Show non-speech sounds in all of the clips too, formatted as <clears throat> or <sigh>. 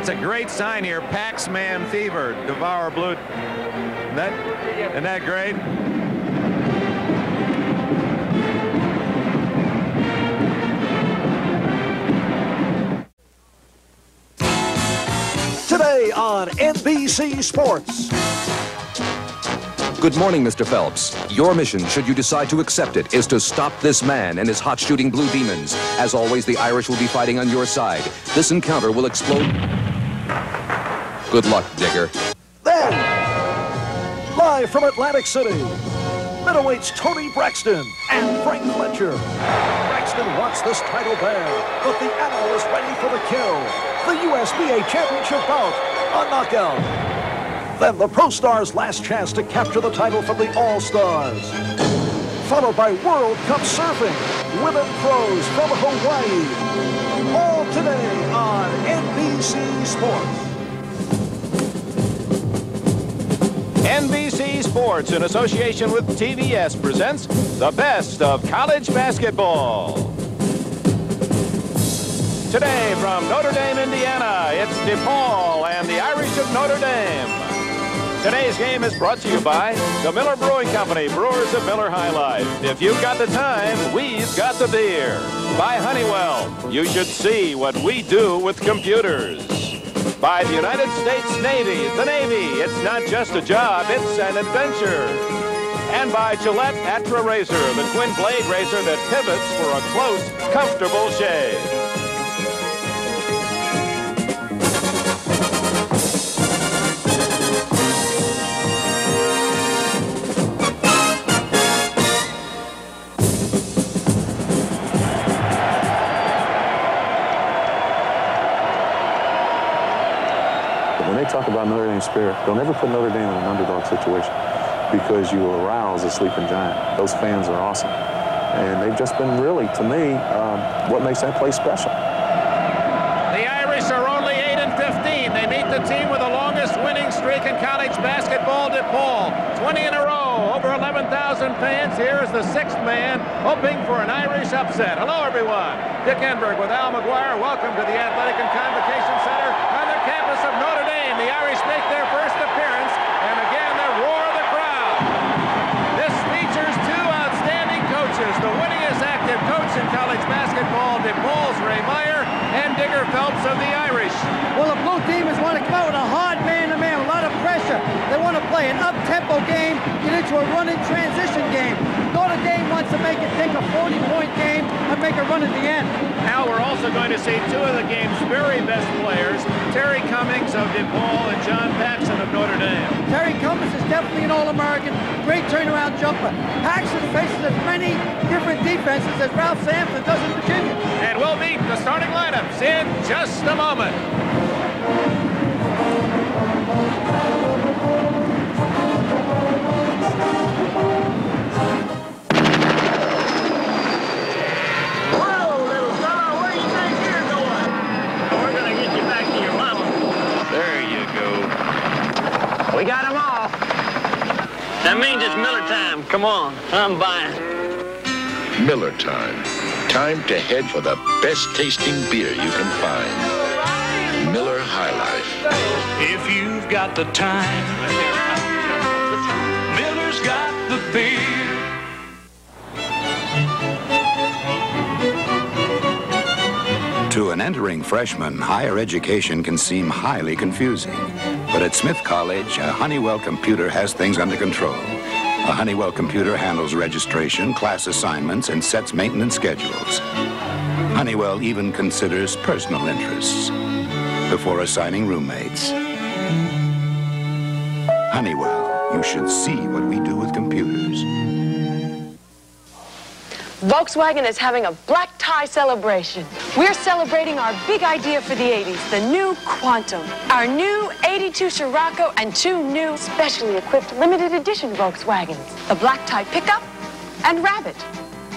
That's a great sign here. Paxson fever. Devour blue. Isn't that, isn't that great? Today on NBC Sports. Good morning, Mr. Phelps. Your mission, should you decide to accept it, is to stop this man and his hot shooting blue demons. As always, the Irish will be fighting on your side. This encounter will explode. Good luck, Digger. Then, live from Atlantic City, middleweights Tony Braxton and Frank Fletcher. Braxton wants this title back, but the animal is ready for the kill. The USBA Championship bout, a knockout. Then the Pro Stars' last chance to capture the title from the All Stars. Followed by World Cup Surfing, women pros from Hawaii. All today on NBC Sports. NBC Sports, in association with TBS, presents the best of college basketball. Today from Notre Dame, Indiana, it's DePaul and the Irish of Notre Dame. Today's game is brought to you by the Miller Brewing Company, brewers of Miller High Life. If you've got the time, we've got the beer. By Honeywell, you should see what we do with computers. By the United States Navy, the Navy, it's not just a job, it's an adventure. And by Gillette Atra Razor, the twin blade razor that pivots for a close, comfortable shave. About Notre Dame spirit. Don't ever put Notre Dame in an underdog situation because you arouse a sleeping giant. Those fans are awesome. And they've just been really, to me, um, what makes that place special. The Irish are only 8 and 15. They meet the team with the longest winning streak in college basketball, DePaul. 20 in a row, over 11,000 fans. Here is the sixth man hoping for an Irish upset. Hello, everyone. Dick Enberg with Al McGuire. Welcome to the Athletic and Convocation Center on the campus of Notre Dame the Irish make their first appearance, and again the roar of the crowd. This features two outstanding coaches, the winningest active coach in college basketball, DePaul's Ray Meyer, and Digger Phelps of the Irish. Well, the blue demons want to come out with a hard man-to-man, -man, a lot of pressure. They want to play an up-tempo game, get into a running transition game. Dame wants to make it take a 40-point game and make a run at the end. Now we're also going to see two of the game's very best players, Terry Cummings of DePaul and John Paxson of Notre Dame. Terry Cummings is definitely an All-American, great turnaround jumper. Paxson faces as many different defenses as Ralph Sampson does in Virginia. And we'll meet the starting lineups in just a moment. I'm buying. Miller time. Time to head for the best tasting beer you can find. Miller High Life. If you've got the time, Miller's got the beer. To an entering freshman, higher education can seem highly confusing. But at Smith College, a Honeywell computer has things under control. A Honeywell computer handles registration, class assignments, and sets maintenance schedules. Honeywell even considers personal interests before assigning roommates. Honeywell, you should see what we do with computers. Volkswagen is having a black tie celebration. We're celebrating our big idea for the 80s, the new Quantum. Our new 82 Scirocco and two new specially equipped limited edition Volkswagens. The black tie pickup and Rabbit.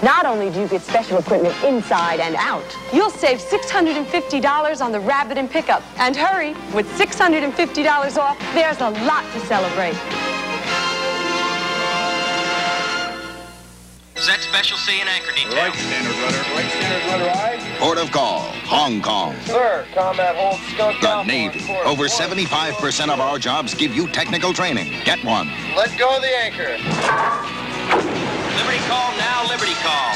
Not only do you get special equipment inside and out, you'll save $650 on the Rabbit and pickup. And hurry, with $650 off, there's a lot to celebrate. Set Special sea and anchor detail. Right standard rudder. Right standard rudder aye. Port of call, Hong Kong. Sir, combat hold skunk The Alpha Navy. Over 75% of our jobs give you technical training. Get one. Let go of the anchor. Liberty call now, Liberty call.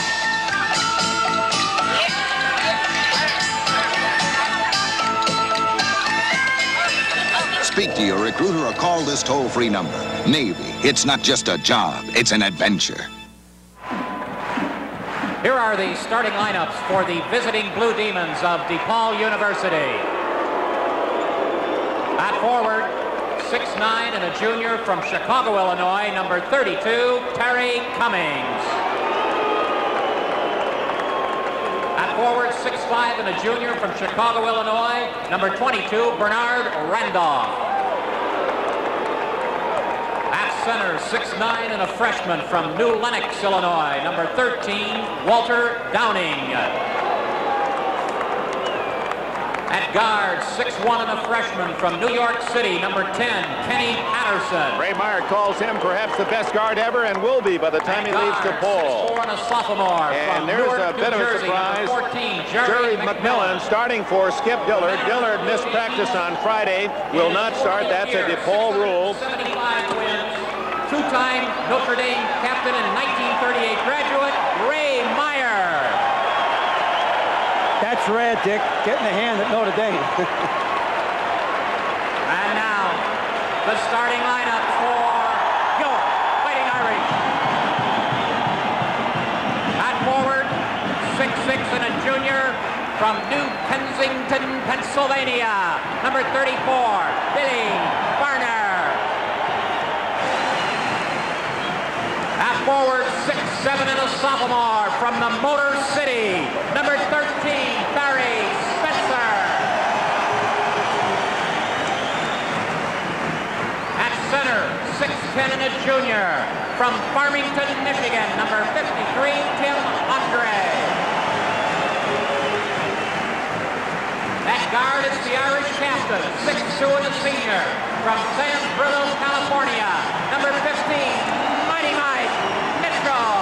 Speak to your recruiter or call this toll-free number. Navy. It's not just a job, it's an adventure. Here are the starting lineups for the visiting Blue Demons of DePaul University. At forward, 6'9 and a junior from Chicago, Illinois, number 32, Terry Cummings. At forward, 6'5 and a junior from Chicago, Illinois, number 22, Bernard Randolph. At center, 6'9 and a freshman from New Lenox, Illinois, number 13, Walter Downing. At guard, 6'1 and a freshman from New York City, number 10, Kenny Patterson. Ray Meyer calls him perhaps the best guard ever and will be by the time he leaves DePaul. 6'4 and a sophomore And there's Newark, a bit of a Jersey, surprise. 14, Jerry Jerry McMillan starting for Skip Dillard. Dillard missed practice on Friday. Will not start. That's a DePaul rule. 75 wins. Two-time Notre Dame captain and 1938 graduate, Ray Meyer. That's red, Dick. Getting the hand at Notre Dame. <laughs> And now, the starting lineup for York Fighting Irish. At forward, 6'6 and a junior from New Kensington, Pennsylvania, number 34, Billy Varner. At forward, 6'7 and a sophomore from the Motor City, number 13, Barry Spencer. At center, 6'10 and a junior from Farmington, Michigan, number 53, Tim Andree. At guard, it's the Irish captain, 6'2 and a senior from San Bruno, California, number 15, Mighty Mike Mitchell.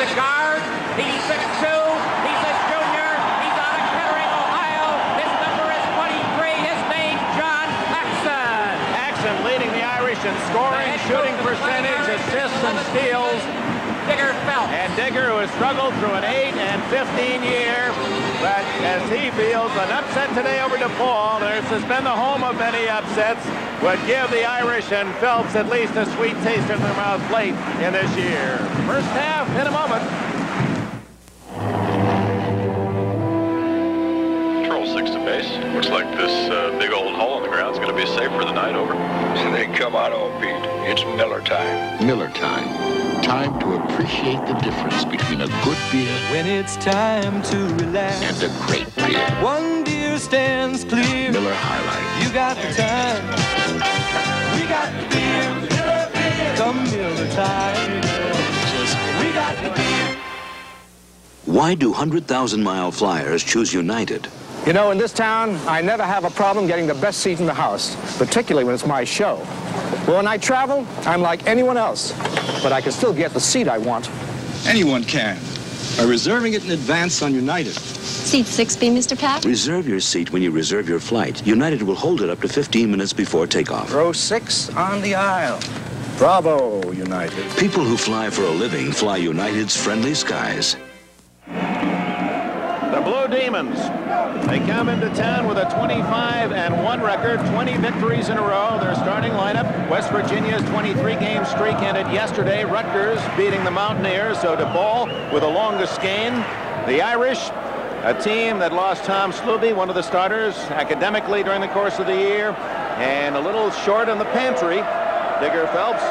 He's a guard, he's 6'2, he's a junior, he's out of Kettering, Ohio. His number is 23, his name, John Paxson. Paxson leading the Irish in scoring, shooting percentage, assists, and steals. Digger Phelps. And Digger, who has struggled through an 8 and 15 year, but as he feels, an upset today over DePaul, this has been the home of many upsets, would give the Irish and Phelps at least a sweet taste in their mouth late in this year. First half in a moment. Control 6 to base. Looks like this uh, big old hole in the ground is going to be safe for the night. Over. <laughs> They come on, old Pete. It's Miller time. Miller time. Time to appreciate the difference between a good beer When it's time to relax and a great beer. One beer stands clear Miller High Life. You got the time We got the beer Miller beer Come Miller time Why do 100,000 mile flyers choose United? You know, in this town, I never have a problem getting the best seat in the house, particularly when it's my show. But when I travel, I'm like anyone else, but I can still get the seat I want. Anyone can, by reserving it in advance on United. Seat 6B, Mr. Pat? Reserve your seat when you reserve your flight. United will hold it up to 15 minutes before takeoff. Row six on the aisle. Bravo, United. People who fly for a living fly United's friendly skies. Demons. They come into town with a 25 and 1 record, 20 victories in a row. Their starting lineup, West Virginia's 23-game streak ended yesterday. Rutgers beating the Mountaineers, so DePaul with the longest game. The Irish, a team that lost Tom Sluby, one of the starters, academically during the course of the year, and a little short in the pantry, Digger Phelps,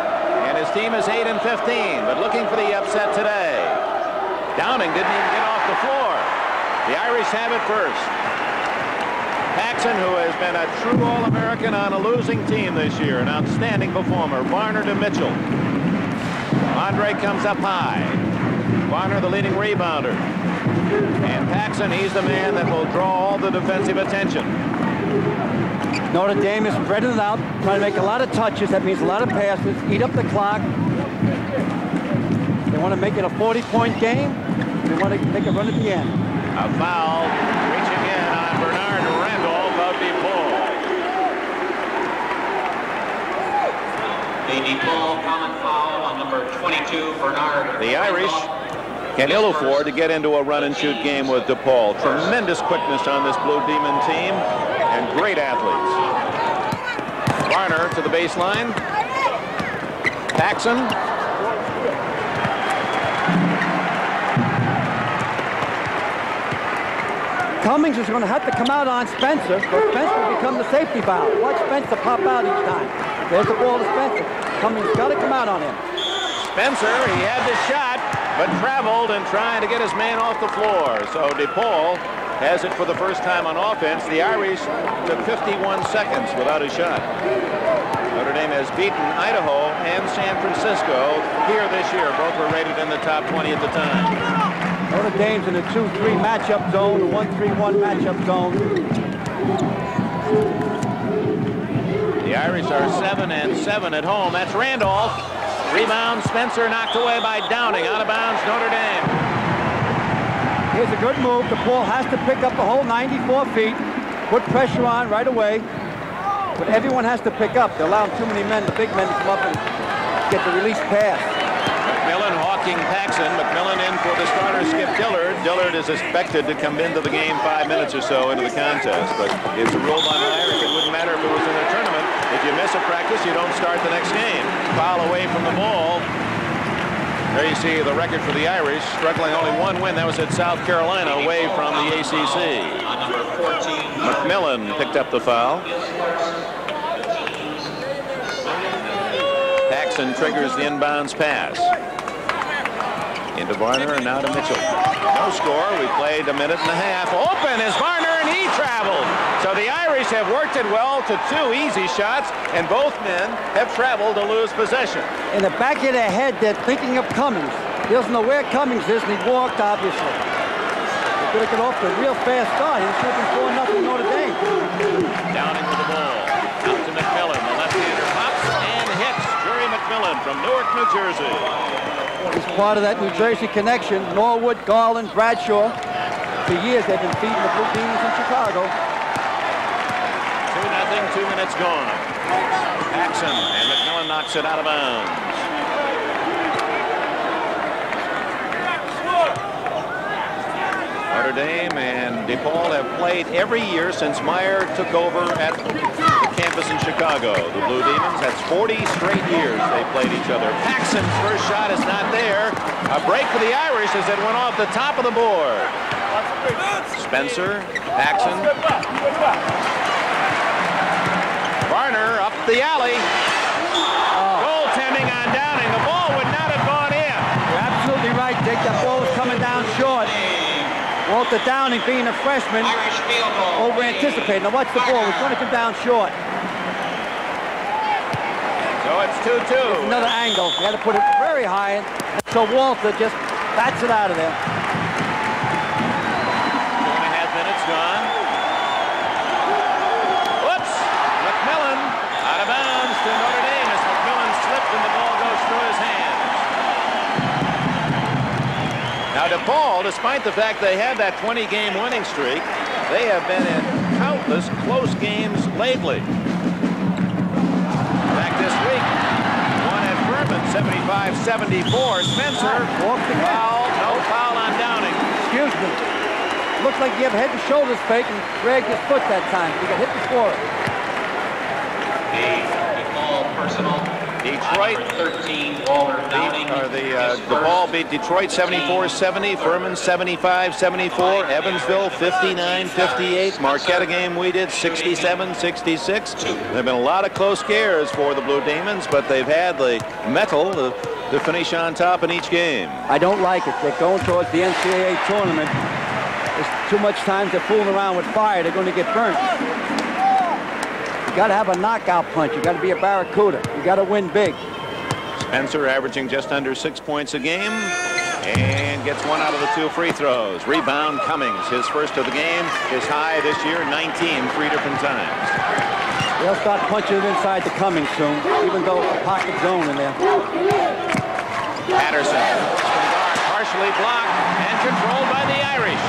and his team is 8 and 15, but looking for the upset today. Downing didn't even get off the floor. The Irish have it first. Paxson, who has been a true All-American on a losing team this year, an outstanding performer. Varner to Mitchell. Andree comes up high. Varner, the leading rebounder. And Paxson, he's the man that will draw all the defensive attention. Notre Dame is spreading it out, trying to make a lot of touches. That means a lot of passes, eat up the clock. They want to make it a 40-point game. They want to make a run at the end. A foul reaching in on Bernard Randolph of DePaul. The DePaul common foul on number 22, Bernard. The Irish can ill afford to get into a run and shoot game with DePaul. Tremendous quickness on this Blue Demon team and great athletes. Varner to the baseline. Paxson. Cummings is going to have to come out on Spencer, but Spencer will become the safety valve. Watch Spencer pop out each time. There's the ball to Spencer. Cummings got to come out on him. Spencer, he had the shot, but traveled and trying to get his man off the floor. So DePaul has it for the first time on offense. The Irish took 51 seconds without a shot. Notre Dame has beaten Idaho and San Francisco here this year. Both were rated in the top 20 at the time. Notre Dame's in a 2-3 matchup zone, a 1-3-1 matchup zone. The Irish are 7 and 7 at home. That's Randolph. Rebound, Spencer knocked away by Downing. Out of bounds, Notre Dame. Here's a good move. DePaul has to pick up the whole 94 feet. Put pressure on right away. But everyone has to pick up. They're allowing too many men, the big men, to come up and get the release pass. Hawking Paxson. McMillan in for the starter, Skip Dillard. Dillard is expected to come into the game five minutes or so into the contest. But it's a rule by Myrick. It wouldn't matter if it was in a tournament. If you miss a practice, you don't start the next game. Foul away from the ball. There you see the record for the Irish, struggling only one win. That was at South Carolina, away from the ACC. McMillan picked up the foul. Paxson triggers the inbounds pass. Into Varner and now to Mitchell. No score. We played a minute and a half. Open is Varner and he traveled. So the Irish have worked it well to two easy shots and both men have traveled to lose possession. In the back of their head, they're thinking of Cummings. He doesn't know where Cummings is, and he walked, obviously. They could have got off to a real fast start. He should have been 4 nothing Notre Dame. Downing with from Newark, New Jersey. He's part of that New Jersey connection. Norwood, Garland, Bradshaw. For years, they've been feeding the Blue Demons in Chicago. 2 nothing, two minutes gone. Paxson and McMillan knocks it out of bounds. Notre Dame and DePaul have played every year since Meyer took over at the campus in Chicago. The Blue Demons, that's 40 straight years they played each other. Paxson's first shot is not there. A break for the Irish as it went off the top of the board. Spencer, Paxson. Varner up the alley. Goaltending on Downing. The ball would not have gone in. You're absolutely right, Dick. That ball was coming down short. Walter Downing, being a freshman, over-anticipated. Now watch the ball. It's going to come down short. So it's 2-2. There's another angle. You got to put it very high. So Walter just bats it out of there. Now DePaul, despite the fact they had that 20-game winning streak, they have been in countless close games lately. Back this week, one at Furman, 75-74. Spencer, ah. foul, no foul on Downing. Excuse me. Looks like you have head and shoulders fake and dragged his foot that time. You got hit before. The DePaul personal. Detroit, 13, Walter Downing. or the, uh, DePaul beat Detroit 74-70, Furman 75-74, Evansville 59-58, Marquette a game we did 67-66. There have been a lot of close scares for the Blue Demons, but they've had the mettle to, to finish on top in each game. I don't like it. They're going towards the NCAA tournament. There's too much time to fool around with fire. They're going to get burnt. You got to have a knockout punch. You got to be a barracuda. You got to win big. Spencer averaging just under six points a game and gets one out of the two free throws. Rebound Cummings, his first of the game, his high this year, 19 three different times. They'll start punching it inside the Cummings soon, even though it's a pocket zone in there. Patterson, partially blocked and controlled by the Irish.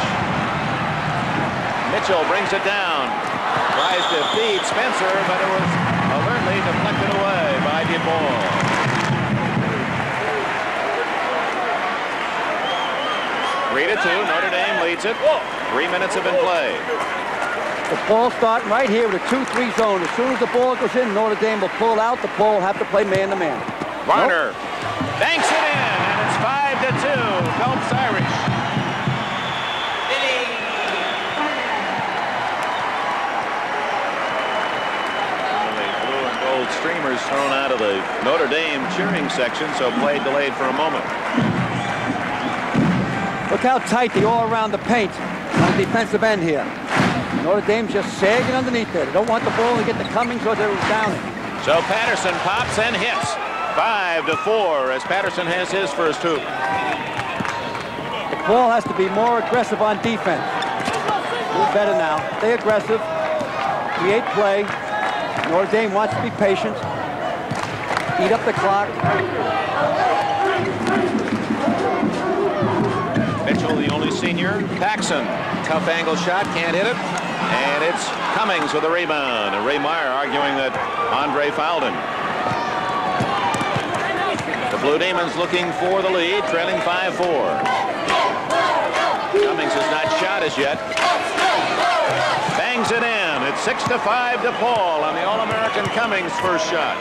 Mitchell brings it down. Tries to feed Spencer, but it was alertly deflected away by DePaul. Three to two, Notre Dame leads it. Three minutes have been played. The ball starting right here with a 2-3 zone. As soon as the ball goes in, Notre Dame will pull out. The ball will have to play man-to-man. Varner banks it in, and it's five to two. Phelps Irish. The blue and gold streamers thrown out of the Notre Dame cheering section, so play delayed for a moment. Look how tight the all around the paint on the defensive end here. Notre Dame's just sagging underneath there. They don't want the ball to get the Cummings or they're down. So Patterson pops and hits. Five to four as Patterson has his first hoop. The ball has to be more aggressive on defense. Do better now. Stay aggressive. Create play. Notre Dame wants to be patient. Eat up the clock. Mitchell, the only senior. Paxson, tough angle shot, can't hit it. And it's Cummings with a rebound. And Ray Meyer arguing that Andree fouled him. The Blue Demons looking for the lead, trailing 5-4. Cummings has not shot as yet. Bangs it in. It's 6 to 5 DePaul on the All-American Cummings first shot.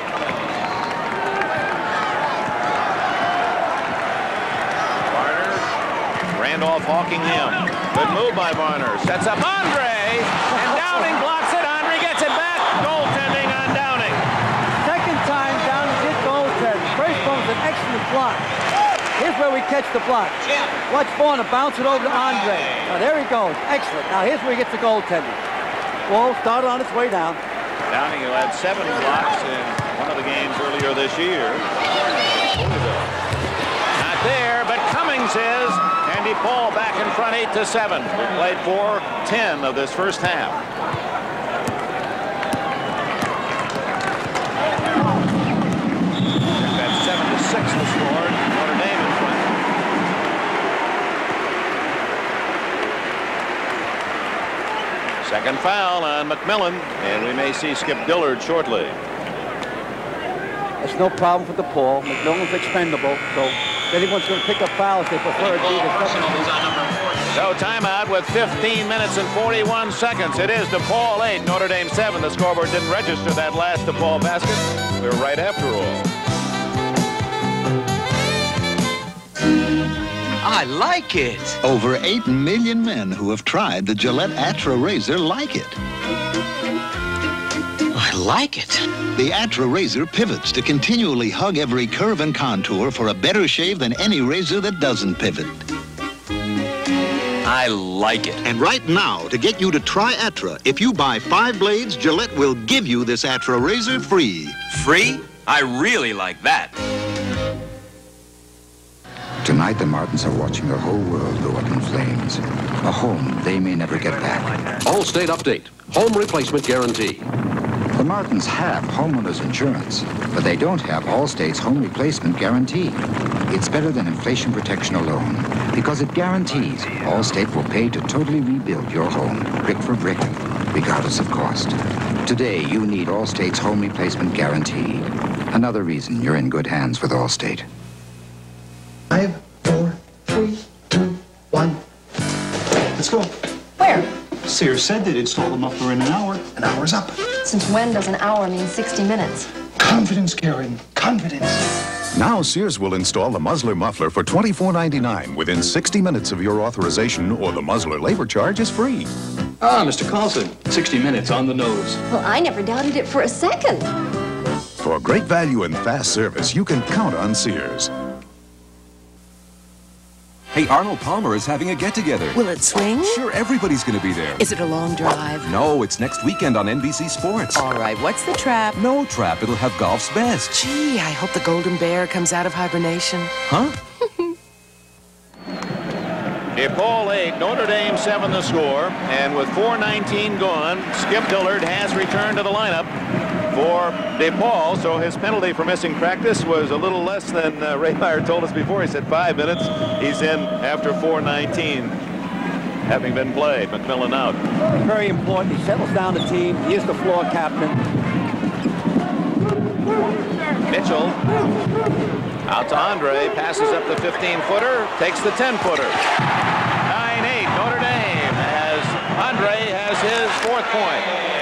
Varner, Randolph hawking him. Good move by Varner. Sets up Andree. And Downing blocks it. Andree gets it back. Goaltending on Downing. Second time Downing did goaltend. First one's an excellent block. Here's where we catch the block. Watch Varner bounce it over to Andree. Now there he goes. Excellent. Now here's where he gets the goaltending. Ball started on its way down. Downing, who had seven blocks in one of the games earlier this year. Not there, but Cummings is. Andy Paul back in front 8 to 7. We played 4-10 of this first half. That's 7 to 6 the score. Notre Dame in front. Second foul on McMillan, and we may see Skip Dillard shortly. That's no problem for DePaul. McMillan's expendable, so if anyone's going to pick up fouls, they prefer to be the So timeout with 15 minutes and 41 seconds. It is DePaul 8, Notre Dame 7. The scoreboard didn't register that last DePaul basket. We're right after all. I like it. Over 8 million men who have tried the Gillette Atra razor like it. Oh, I like it. The Atra razor pivots to continually hug every curve and contour for a better shave than any razor that doesn't pivot. I like it. And right now, to get you to try Atra, if you buy five blades, Gillette will give you this Atra razor free. Free? I really like that. Tonight, the Martins are watching their whole world go up in flames. A home they may never get back. All-state update. Home replacement guarantee. The Martins have homeowners insurance, but they don't have Allstate's home replacement guarantee. It's better than inflation protection alone because it guarantees Allstate will pay to totally rebuild your home, brick for brick, regardless of cost. Today, you need Allstate's home replacement guarantee. Another reason you're in good hands with Allstate. Five, four, three, two, one. Let's go. Where? Sears said they'd install the muffler in an hour. An hour's up. Since when does an hour mean 60 minutes? Confidence, Karen. Confidence. Now Sears will install the Muzzler muffler for $24.99 within 60 minutes of your authorization, or the Muzzler labor charge is free. Ah, Mr. Carlson, 60 minutes on the nose. Well, I never doubted it for a second. For great value and fast service, you can count on Sears. Hey, Arnold Palmer is having a get-together. Will it swing? Sure, everybody's going to be there. Is it a long drive? No, it's next weekend on NBC Sports. All right, what's the trap? No trap. It'll have golf's best. Gee, I hope the golden bear comes out of hibernation. Huh? <laughs> DePaul 8, Notre Dame 7 the score. And with 4.19 gone, Skip Dillard has returned to the lineup for DePaul. So his penalty for missing practice was a little less than uh, Ray Meyer told us before. He said five minutes. He's in after 4.19 having been played. McMillan out. Very important. He settles down the team. He is the floor captain. Mitchell out to Andree, passes up the 15-footer, takes the 10-footer. 9-8, Notre Dame as Andree has his fourth point.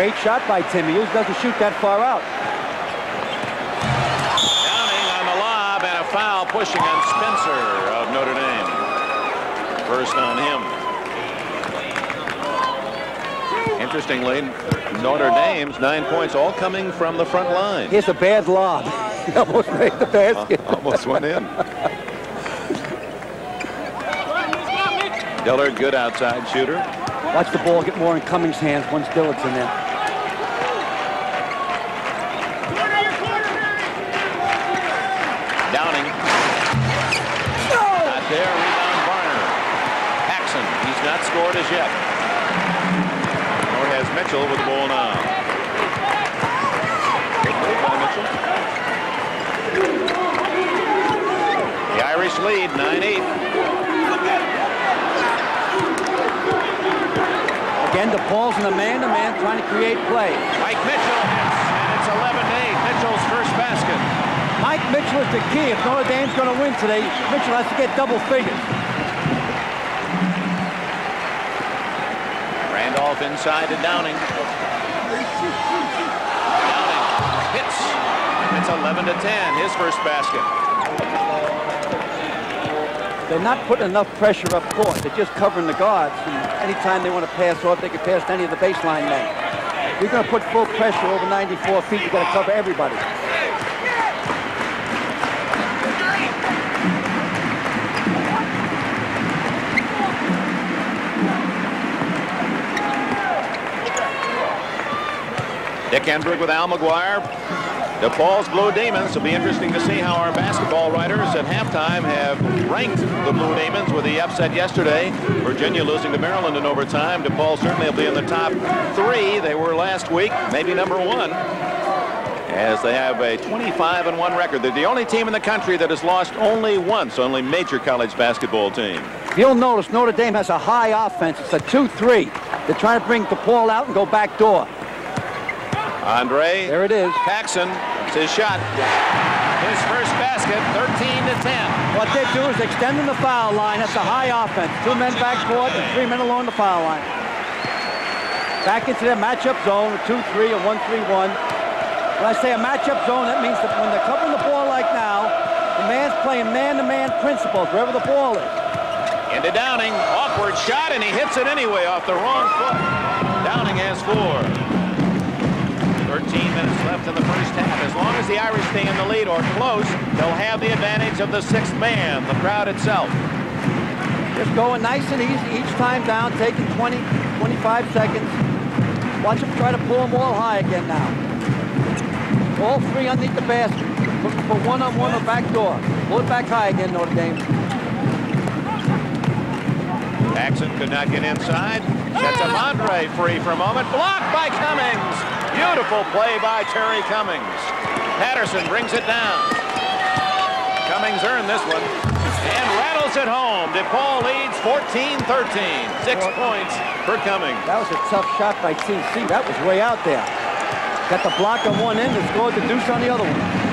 Great shot by Timmy. Hughes doesn't shoot that far out. Downing on the lob and a foul pushing on Spencer of Notre Dame. First on him. Interestingly, Notre Dame's nine points all coming from the front line. Here's a bad lob. <laughs> He almost made the basket. Uh, almost went in. Dillard, good outside shooter. Watch the ball get more in Cummings' hands once Dillard's in there. Nor has Mitchell with the ball now. Good move by Mitchell. The Irish lead 9-8. Again, the ball's in the man-to-man trying to create play. Mike Mitchell hits, and it's 11-8. Mitchell's first basket. Mike Mitchell is the key. If Notre Dame's going to win today, Mitchell has to get double figures. Inside to Downing. Downing hits. It's 11 to 10. His first basket. They're not putting enough pressure up court. They're just covering the guards. And anytime they want to pass off, they can pass to any of the baseline men. You're going to put full pressure over 94 feet, you've got to cover everybody. Dick Enberg with Al McGuire. DePaul's Blue Demons. It'll be interesting to see how our basketball writers at halftime have ranked the Blue Demons with the upset yesterday. Virginia losing to Maryland in overtime. DePaul certainly will be in the top three. They were last week, maybe number one, as they have a 25 and one record. They're the only team in the country that has lost only once, only major college basketball team. You'll notice Notre Dame has a high offense. It's a 2-3. They're trying to bring DePaul out and go back door. Andree. There it is. Paxson. It's his shot. His first basket, 13 to 10. What they do is extending the foul line. That's a high offense. Two men back court and three men along the foul line. Back into their matchup zone, a 2-3 or 1-3-1. When I say a matchup zone, that means that when they're covering the ball like now, the man's playing man-to-man principles wherever the ball is. Into Downing. Awkward shot, and he hits it anyway off the wrong foot. Downing has four. 13 left in the first half. As long as the Irish stay in the lead or close, they'll have the advantage of the sixth man, the crowd itself. Just going nice and easy each time down, taking 20, 25 seconds. Watch them try to pull them all high again now. All three underneath the basket. Looking for one-on-one or back door. Pull it back high again, Notre Dame. Paxson could not get inside. Up Andree free for a moment. Blocked by Cummings. Beautiful play by Terry Cummings. Patterson brings it down. Cummings earned this one and rattles it home. DePaul leads 14-13. Six points for Cummings. That was a tough shot by TC. That was way out there. Got the block on one end and scored the deuce on the other one.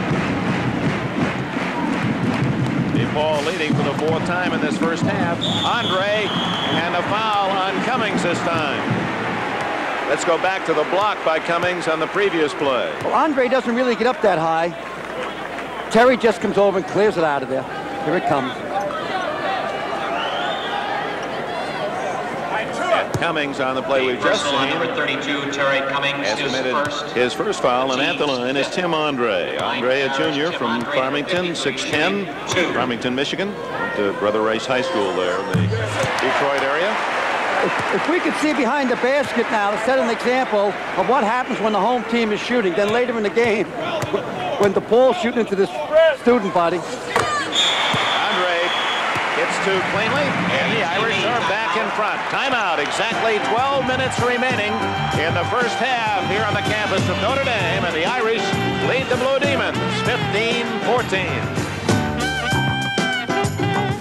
DePaul leading for the fourth time in this first half. Andree and a foul on Cummings this time. Let's go back to the block by Cummings on the previous play. Well, Andree doesn't really get up that high. Terry just comes over and clears it out of there. Here it comes. Cummings on the play we've just Personal seen. number 32, Terry Cummings, Has his first. his first foul, and at the line is Tim Andree. Andree, a junior from Farmington, 6'10", Farmington, Michigan. Went to Brother Rice High School there in the Detroit area. If, if we could see behind the basket now to set an example of what happens when the home team is shooting, then later in the game, <laughs> when the ball's shooting into this student body. Andree hits too cleanly, and the Irish are back in front. Timeout. Exactly 12 minutes remaining in the first half here on the campus of Notre Dame, and the Irish lead the Blue Demons 15-14.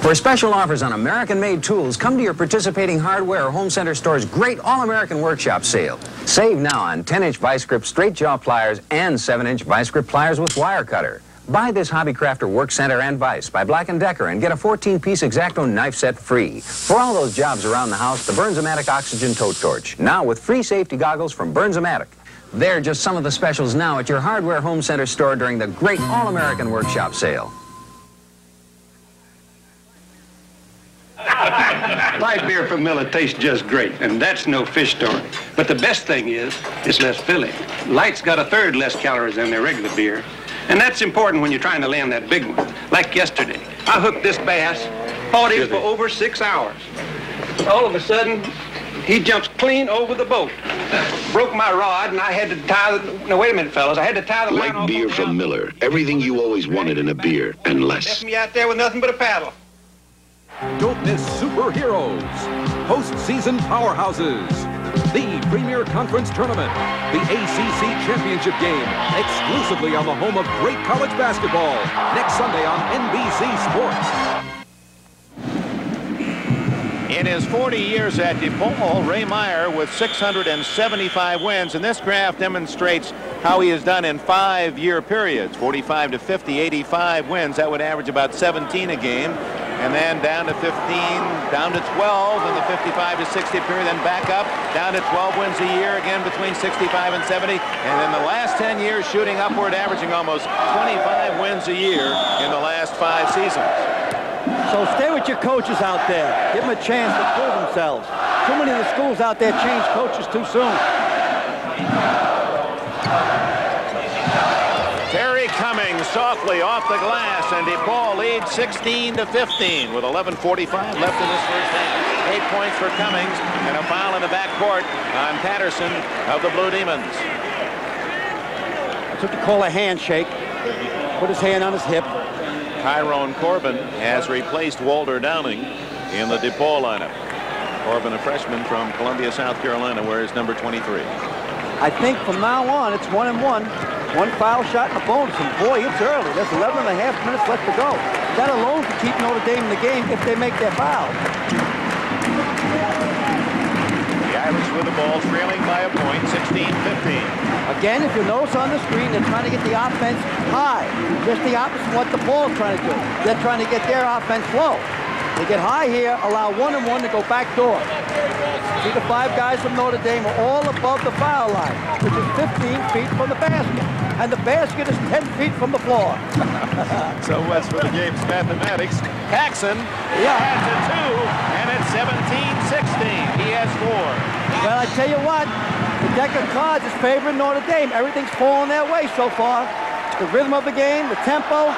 For special offers on American-made tools, come to your participating hardware or home center store's great All-American Workshop sale. Save now on 10-inch vice grip straight jaw pliers and 7-inch vice grip pliers with wire cutter. Buy this Hobby Crafter Work Center and Vice by Black & Decker and get a 14-piece X-Acto knife set free. For all those jobs around the house, the Bernzomatic Oxygen Tote Torch. Now with free safety goggles from Bernzomatic. They're just some of the specials now at your Hardware Home Center store during the great All-American Workshop sale. Light beer from Miller tastes just great, and that's no fish story. But the best thing is, it's less filling. Light's got a third less calories than their regular beer, and that's important when you're trying to land that big one. Like yesterday, I hooked this bass, fought him for over six hours. All of a sudden, he jumps clean over the boat. Broke my rod, and I had to tie the... No, wait a minute, fellas. I had to tie the line Light off beer from Miller. Everything you always wanted in a beer, and less. Left me out there with nothing but a paddle. Don't miss Superheroes, postseason powerhouses, the premier conference tournament, the ACC championship game, exclusively on the home of great college basketball, next Sunday on NBC Sports. In his 40 years at DePaul, Ray Meyer with 675 wins, and this graph demonstrates how he has done in five-year periods, 45 to 50, 85 wins. That would average about 17 a game, and then down to 15, down to 12 in the 55 to 60 period, then back up, down to 12 wins a year, again between 65 and 70, and in the last 10 years shooting upward, averaging almost 25 wins a year in the last five seasons. So stay with your coaches out there. Give them a chance to prove themselves. Too many of the schools out there change coaches too soon. Terry Cummings softly off the glass, and DePaul leads 16 to 15 with 11:45 left in this first half. Eight points for Cummings, and a foul in the backcourt on Patterson of the Blue Demons. That's what you call a handshake. Put his hand on his hip. Tyrone Corbin has replaced Walter Downing in the DePaul lineup. Corbin, a freshman from Columbia, South Carolina, wears number 23. I think from now on, it's one and one. One foul shot in the bonus, and boy, it's early. There's 11 and a half minutes left to go. That alone could keep Notre Dame in the game if they make their foul. With the ball trailing by a point, 16-15. Again, if you notice on the screen, they're trying to get the offense high. Just the opposite of what DePaul's trying to do. They're trying to get their offense low. They get high here, allow one and one to go back door. See the five guys from Notre Dame are all above the foul line, which is 15 feet from the basket. And the basket is <laughs> 10 feet from the floor. <laughs> so what's for the game's mathematics? Paxson yeah. has a two, and it's 17-16. He has four. Well, I tell you what, the deck of cards is favoring Notre Dame. Everything's falling their way so far. The rhythm of the game, the tempo,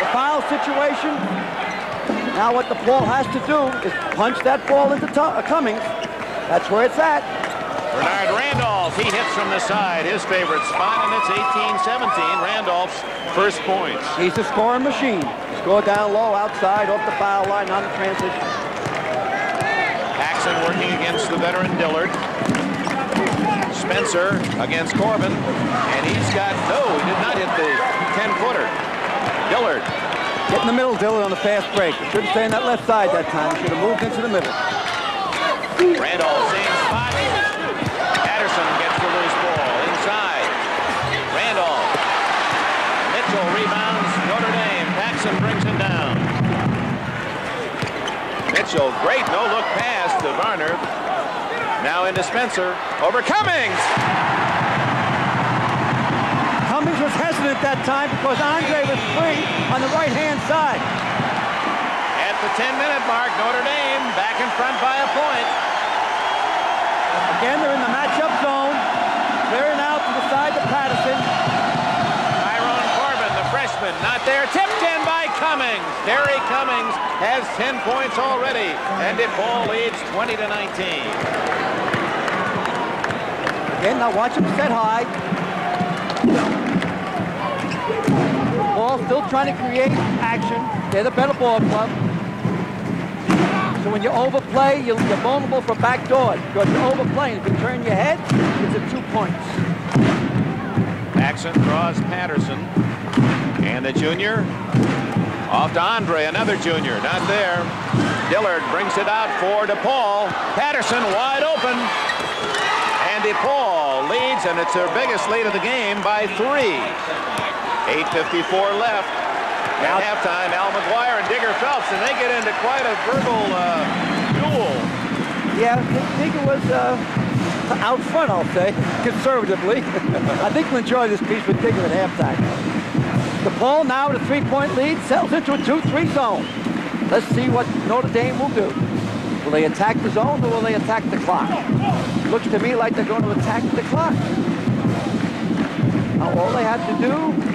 the foul situation. Now what DePaul has to do is punch that ball into uh, Cummings. That's where it's at. Bernard Randolph, he hits from the side, his favorite spot, and it's 18-17, Randolph's first points. He's a scoring machine. Score down low, outside, off the foul line, on the transition. Paxson working against the veteran Dillard. Spencer against Corbin, and he's got, no, he did not hit the 10-footer. Dillard. Get in the middle, Dillard, on the fast break. Shouldn't stay on that left side that time. Should have moved into the middle. Randolph, same spot. Patterson gets the loose ball inside. Randolph. Mitchell rebounds Notre Dame. Paxson brings it down. Mitchell, great no-look pass to Varner. Now into Spencer. Over Cummings. Cummings was hesitant that time because Andree was free on the right-hand side. At the 10-minute mark, Notre Dame back in front by a point. Again, they're in the matchup zone. Clearing out to the side to Patterson. Tyrone Corbin, the freshman, not there. Tipped in by Cummings. Terry Cummings has 10 points already, and DePaul leads 20 to 19. Again, now watch him set high. Ball still trying to create action. They're the better ball club. So when you overplay, you're, you're vulnerable for backdoors because you're overplaying. If you turn your head, it's a two points. Paxson draws Patterson. And the junior off to Andree, another junior, not there. Dillard brings it out for DePaul. Patterson wide open. And DePaul leads, and it's their biggest lead of the game by three. 8.54 left. At halftime, Al McGuire and Digger Phelps, and they get into quite a verbal uh, duel. Yeah, it was uh, out front, I'll say, <laughs> conservatively. <laughs> I think we'll enjoy this piece with Digger at halftime. DePaul now with a three-point lead, settles into a 2-3 zone. Let's see what Notre Dame will do. Will they attack the zone or will they attack the clock? Looks to me like they're going to attack the clock. Now, all they have to do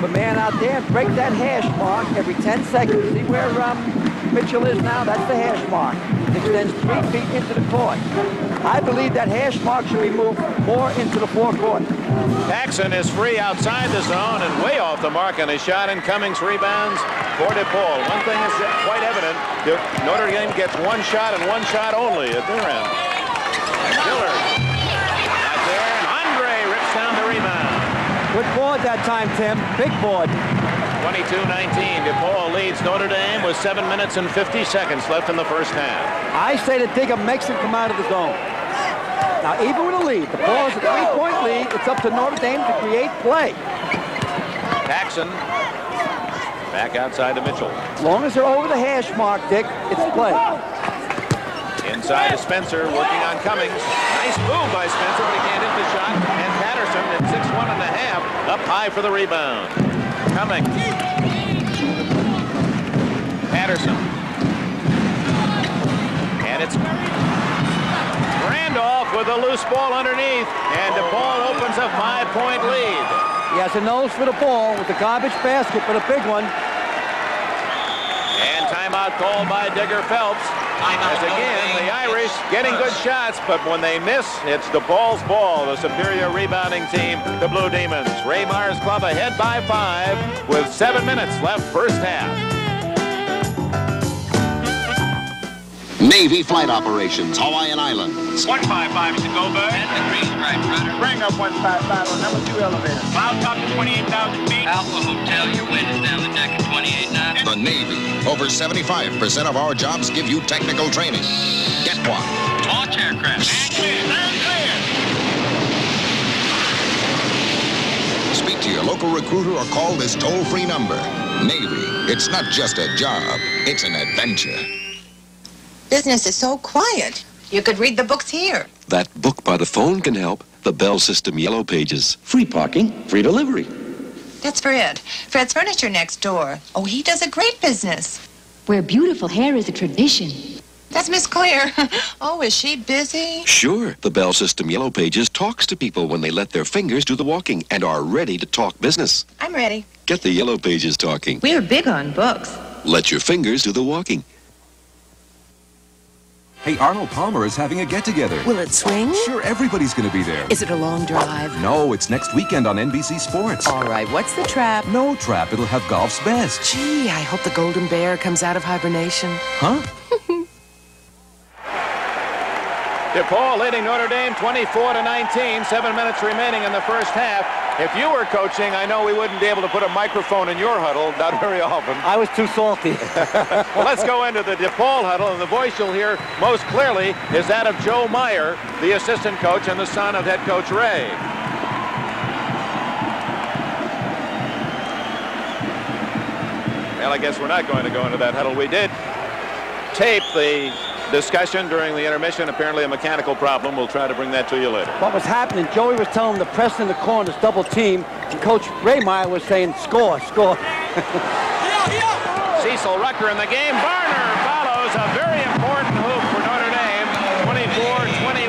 the man out there break that hash mark every 10 seconds. See where um, Mitchell is now? That's the hash mark. It extends three feet into the court. I believe that hash mark should be moved more into the forecourt. Paxson is free outside the zone and way off the mark on his shot, and Cummings rebounds for DePaul. One thing is quite evident. Notre Dame gets one shot and one shot only at their end. Dillard. Not there, and Andree rips down the rebound. Good board that time, Tim. Big board. 22-19. DePaul leads Notre Dame with 7 minutes and 50 seconds left in the first half. I say that Digger makes him come out of the zone. Now, even with a lead, DePaul is a three-point lead. It's up to Notre Dame to create play. Paxson back outside to Mitchell. As long as they're over the hash mark, Dick, it's play. Inside to Spencer, working on Cummings. Nice move by Spencer, but he can't hit the shot. And Patterson at 6-1 and a half, up high for the rebound. Cummings. Patterson. And it's Randolph with a loose ball underneath. And DePaul opens a five-point lead. He has a nose for the ball with the garbage basket, but a big one. And timeout called by Digger Phelps. As again, the Irish getting good shots, but when they miss, it's DePaul's ball, the superior rebounding team, the Blue Demons. Ray Meyer's Club ahead by five with seven minutes left first half. Navy Flight Operations, Hawaiian Islands. 155 is the Goldberg. And the green stripe rudder. Bring up 155 on number two elevator. Cloud top to 28,000 feet. Alpha Hotel, your wind is down the deck at 28 knots. The Navy. Over 75% of our jobs give you technical training. Get one. Launch aircraft. And clear. And clear. Speak to your local recruiter or call this toll-free number. Navy. It's not just a job. It's an adventure. Business is so quiet. You could read the books here. That book by the phone can help. The Bell System Yellow Pages. Free parking, free delivery. That's Fred. Fred's Furniture next door. Oh, he does a great business. Where beautiful hair is a tradition. That's Miss Claire. <laughs> oh, is she busy? Sure. The Bell System Yellow Pages talks to people when they let their fingers do the walking and are ready to talk business. I'm ready. Get the Yellow Pages talking. We're big on books. Let your fingers do the walking. Hey, Arnold Palmer is having a get-together. Will it swing? Sure, everybody's going to be there. Is it a long drive? No, it's next weekend on NBC Sports. All right, what's the trap? No trap. It'll have golf's best. Gee, I hope the golden bear comes out of hibernation. Huh? <laughs> DePaul leading Notre Dame 24 to 19. Seven minutes remaining in the first half. If you were coaching, I know we wouldn't be able to put a microphone in your huddle, not very often. I was too salty. <laughs> well, let's go into the DePaul huddle, and the voice you'll hear most clearly is that of Joe Meyer, the assistant coach and the son of head coach Ray. Well, I guess we're not going to go into that huddle. We did tape the discussion during the intermission. Apparently a mechanical problem. We'll try to bring that to you later. What was happening, Joey was telling the press in the corner corners double team, and Coach Ray Meyer was saying, score, score. <laughs> Cecil Rucker in the game. Varner follows a very important hoop for Notre Dame.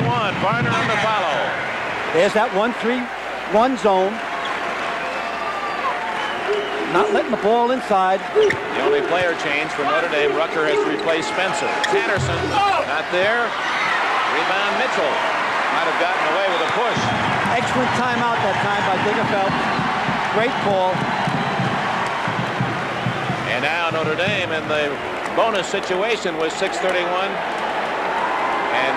24-21. Varner on the follow. There's that 1-3-1 zone. Not letting the ball inside. The only player change for Notre Dame, Rucker has replaced Spencer. Patterson, not there. Rebound Mitchell. Might have gotten away with a push. Excellent timeout that time by Digger Phelps. Great call. And now Notre Dame in the bonus situation with 6:31.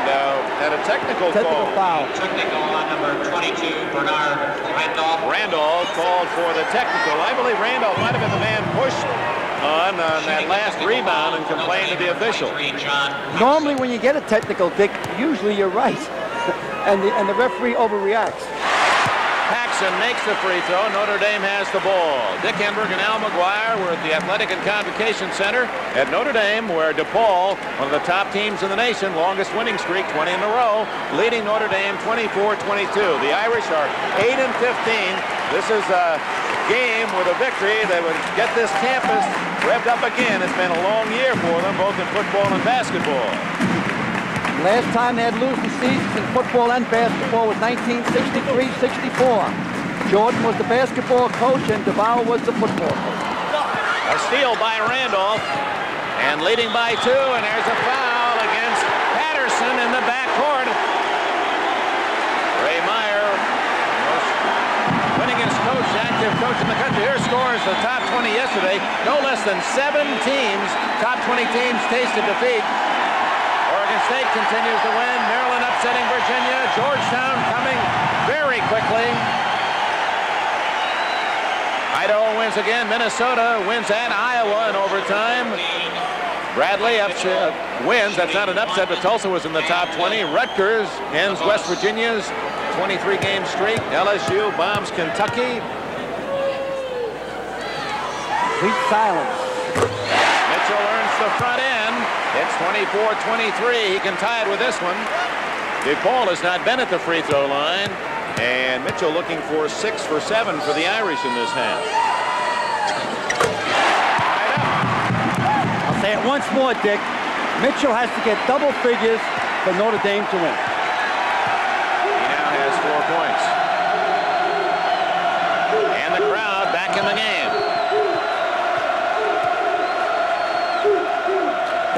And uh, had a technical, Technical call. foul. Technical on number 22, Bernard Randolph. Randolph called for the technical. I believe Randolph might have been the man pushed on on that last rebound and complained to the official. Normally, when you get a technical, Dick, usually you're right, <laughs> and the and the referee overreacts. Paxson makes the free throw. Notre Dame has the ball. Dick Enberg and Al McGuire were at the Athletic and Convocation Center at Notre Dame, where DePaul, one of the top teams in the nation, longest winning streak, 20 in a row, leading Notre Dame 24-22. The Irish are 8 and 15. This is a game with a victory that would get this campus revved up again. It's been a long year for them, both in football and basketball. Last time they had losing seasons in football and basketball was 1963-64. Jordan was the basketball coach and Devore was the football coach. A steal by Randolph, and leading by two, and there's a foul against Patterson in the backcourt. Ray Meyer, most winningest coach, active coach in the country. Here scores the top 20 yesterday. No less than seven teams, top 20 teams, tasted defeat. Oregon State continues to win. Maryland upsetting Virginia. Georgetown coming very quickly. Idaho wins again. Minnesota wins at Iowa in overtime. Bradley upset, wins. That's not an upset, but Tulsa was in the top 20. Rutgers ends West Virginia's 23-game streak. LSU bombs Kentucky. Complete silence. Mitchell earns the front end. It's 24-23. He can tie it with this one. DePaul has not been at the free throw line. And Mitchell looking for six for seven for the Irish in this half. I'll say it once more, Dick. Mitchell has to get double figures for Notre Dame to win. He now has four points. And the crowd back in the game.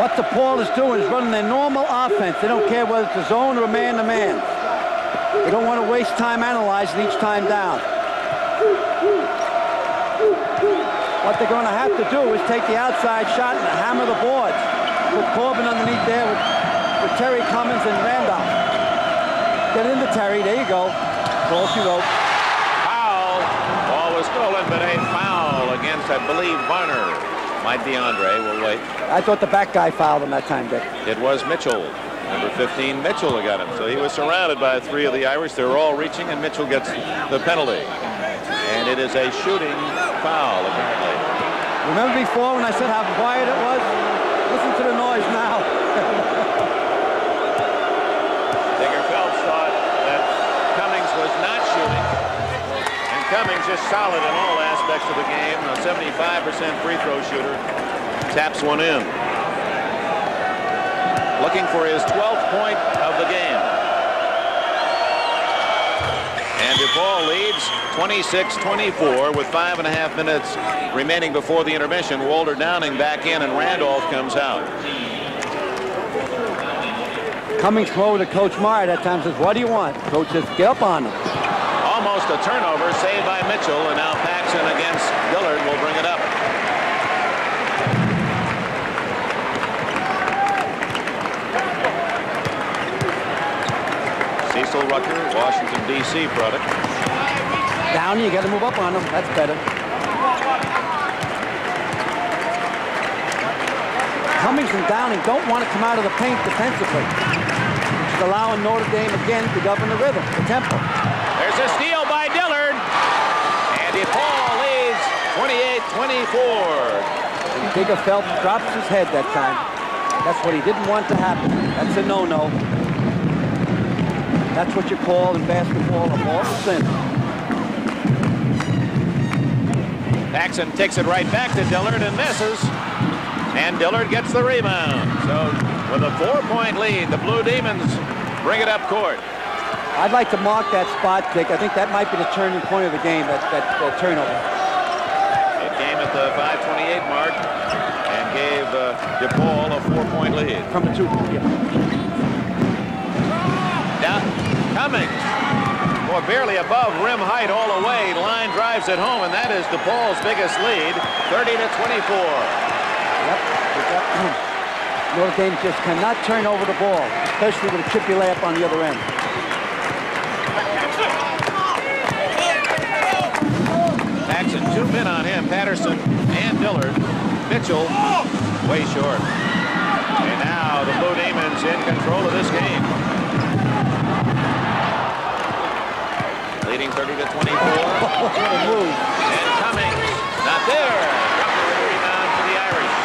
What DePaul is doing is running their normal offense. They don't care whether it's a zone or a man-to-man. They don't want to waste time analyzing each time down. What they're going to have to do is take the outside shot and hammer the boards. Put Corbin underneath there with, with Terry Cummings and Randolph. Get into Terry. There you go. Ball she wrote. Foul. Ball was stolen, but a foul against, I believe, Varner. Might be Andree. We'll wait. I thought the back guy fouled him that time, Dick. It was Mitchell. Number 15, Mitchell got him. So he was surrounded by three of the Irish. They were all reaching, and Mitchell gets the penalty. And it is a shooting foul, apparently. Remember before when I said how quiet it was? Listen to the noise now. Digger Phelps thought that Cummings was not shooting. And Cummings just solid in all aspects of the game. A 75% free throw shooter. Taps one in. Looking for his 12th point of the game. And DePaul leads 26-24 with five and a half minutes remaining before the intermission. Walter Downing back in and Randolph comes out. Cummings come over to Coach Meyer that time says, what do you want? Coach says, get up on him. Almost a turnover saved by Mitchell, and now Paxson against Dillard will bring it up. Cecil Rucker, Washington, D.C. product. Down, you got to move up on him. That's better. Cummings and Downing don't want to come out of the paint defensively. Is allowing Notre Dame again to govern the rhythm, the tempo. There's a steal by Dillard. And DePaul leads 28-24. Digger Phelps drops his head that time. That's what he didn't want to happen. That's a no-no. That's what you call in basketball a ball of sin. Paxson takes it right back to Dillard and misses. And Dillard gets the rebound. So with a four-point lead, the Blue Demons bring it up court. I'd like to mark that spot, Dick. I think that might be the turning point of the game, that, that, that turnover. It came at the 528 mark and gave uh, DePaul a four-point lead. From the two, yeah. Down, Cummings. Boy, barely above rim height all the way. Line drives it home, and that is DePaul's biggest lead, 30 to 24. <clears throat> Notre Dame just cannot turn over the ball, especially with a chippy layup on the other end. Paxson, two men on him, Patterson and Dillard. Mitchell, way short. And now the Blue Demons in control of this game. Leading 30 to 24. <laughs> what a move. and Cummings, not there. Rebound for the Irish.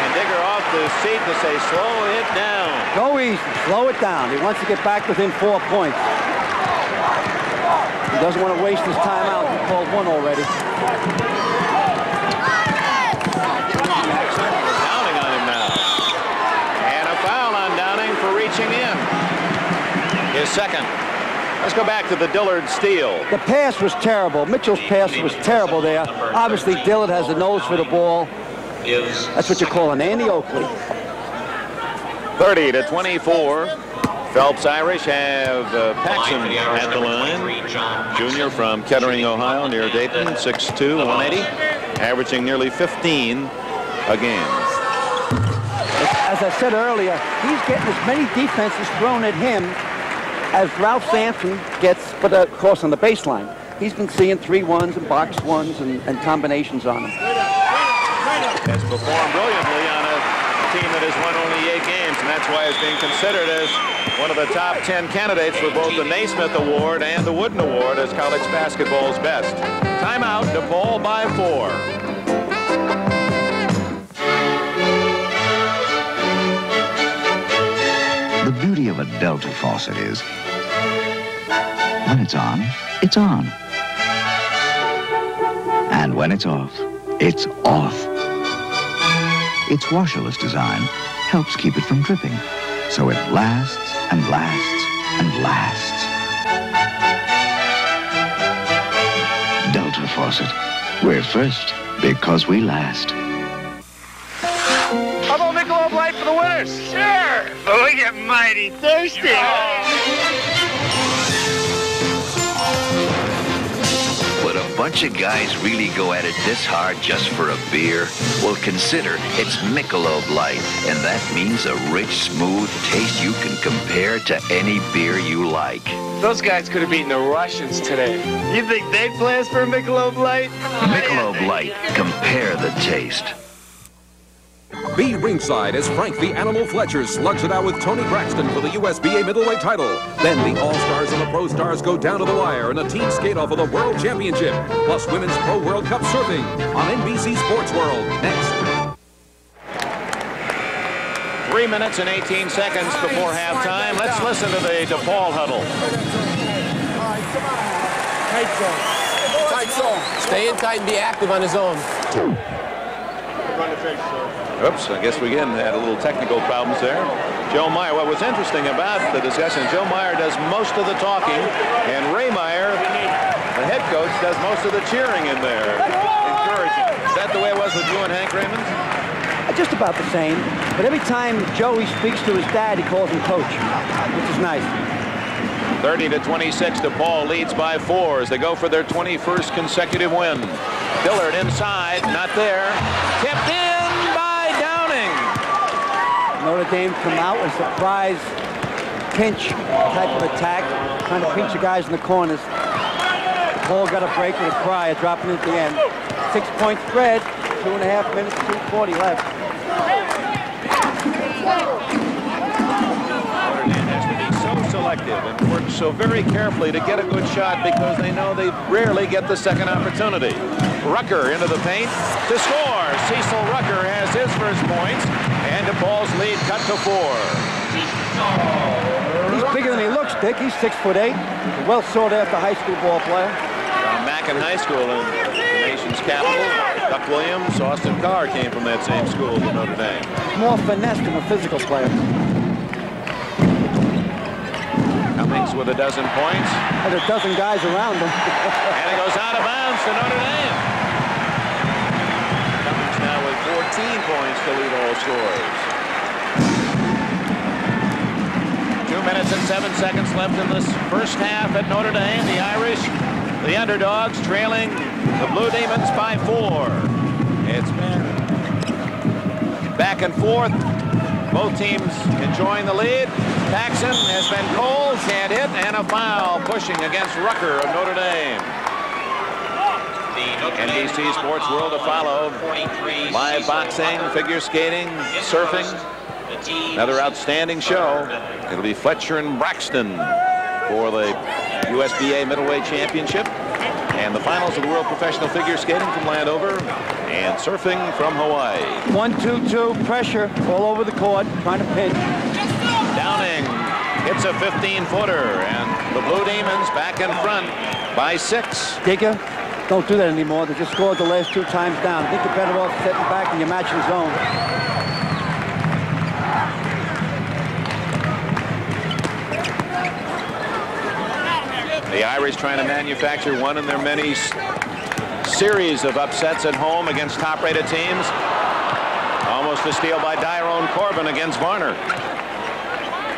And Digger off the seat to say, slow it down. Go easy, slow it down. He wants to get back within four points. He doesn't want to waste his timeout. He called one already. Downing on him now. And a foul on Downing for reaching in. His second. Let's go back to the Dillard steal. The pass was terrible. Mitchell's pass was terrible there. Obviously, Dillard has a nose for the ball. That's what you call an Andy Oakley. 30 to 24. Phelps Irish have uh, Paxson at the line. Junior from Kettering, Ohio, near Dayton, 6'2", 180, averaging nearly 15 a game. As I said earlier, he's getting as many defenses thrown at him as Ralph Sampson gets, of course on the baseline. He's been seeing three ones and box ones and, and combinations on him. Has performed brilliantly on a team that has won only eight games, and that's why he's being considered as one of the top 10 candidates for both the Naismith Award and the Wooden Award as college basketball's best. Timeout, DePaul by four. Beauty of a Delta faucet is when it's on, it's on. And when it's off, it's off. Its washerless design helps keep it from dripping, so it lasts and lasts and lasts. Delta faucet. We're first because we last. How about Michelob Light for the winners? Sure. But we get mighty thirsty. Would a bunch of guys really go at it this hard just for a beer? Well, consider it's Michelob Light, and that means a rich, smooth taste you can compare to any beer you like. Those guys could have beaten the Russians today. You think they'd play us for a Michelob Light? Michelob Light. Compare the taste. Be ringside as Frank the Animal Fletcher slugs it out with Tony Braxton for the USBA middleweight title. Then the All-Stars and the Pro Stars go down to the wire in a team skate-off of the World Championship, plus Women's Pro World Cup surfing on NBC Sports World. Next. Three minutes and 18 seconds before halftime. Let's listen to the DePaul huddle. Tight zone. Tight zone. Stay in tight and be active on his own. Oops, I guess we again had a little technical problems there. Joe Meyer, what was interesting about the discussion, Joe Meyer does most of the talking, and Ray Meyer, the head coach, does most of the cheering in there, encouraging. Is that the way it was with you and Hank Raymonds? Just about the same. But every time Joey speaks to his dad, he calls him coach, which is nice. 30 to 26, DePaul leads by four as they go for their 21st consecutive win. Dillard inside, not there. Tipped in by Downing. Notre Dame come out with surprise pinch type of attack, trying to pinch the guys in the corners. Paul got a break with a cry, dropping at the end. Six-point spread, two and a half minutes, 2.40 left. Selective and work so very carefully to get a good shot because they know they rarely get the second opportunity. Rucker into the paint to score. Cecil Rucker has his first points, and DePaul's lead cut to four. He's bigger than he looks, Dick. He's six foot eight. Well sought after high school ball player. From Mackin High School in the nation's capital, Duck Williams, Austin Carr came from that same school Notre Dame. More finesse than a physical player. With a dozen points. And a dozen guys around him. <laughs> and it goes out of bounds to Notre Dame. Cummings now with 14 points to lead all scores. Two minutes and seven seconds left in this first half at Notre Dame. The Irish, the underdogs, trailing the Blue Demons by four. It's been back and forth. Both teams enjoying the lead. Paxson has been cold, can't hit, and a foul pushing against Rucker of Notre Dame. NBC Sports World to follow. Live boxing, figure skating, surfing. Another outstanding show. It'll be Fletcher and Braxton for the USBA Middleweight Championship. And the finals of the World Professional Figure Skating from Landover and surfing from Hawaii. One, two, two, pressure all over the court, trying to pinch. Downing hits a 15-footer, and the Blue Demons back in front by six. Digger, don't do that anymore. They just scored the last two times down. I think you're better off sitting back and you're matching zone. The Irish trying to manufacture one in their many series of upsets at home against top-rated teams. Almost a steal by Tyrone Corbin against Varner.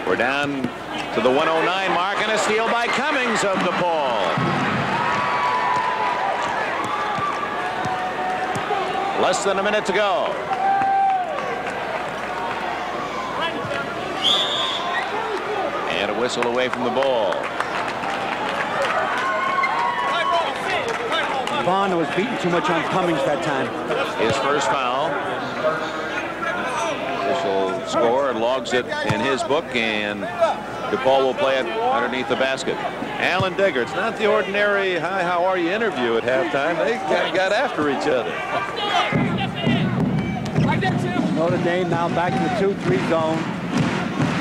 We're down to the 109 mark and a steal by Cummings of the ball. Less than a minute to go. And a whistle away from the ball. Varner was beating too much on Cummings that time. His first foul. Official score and logs it in his book, and DePaul will play it underneath the basket. Alan Digger, it's not the ordinary hi, how are you interview at halftime. They kind of got after each other. Notre Dame now back in the 2-3 zone,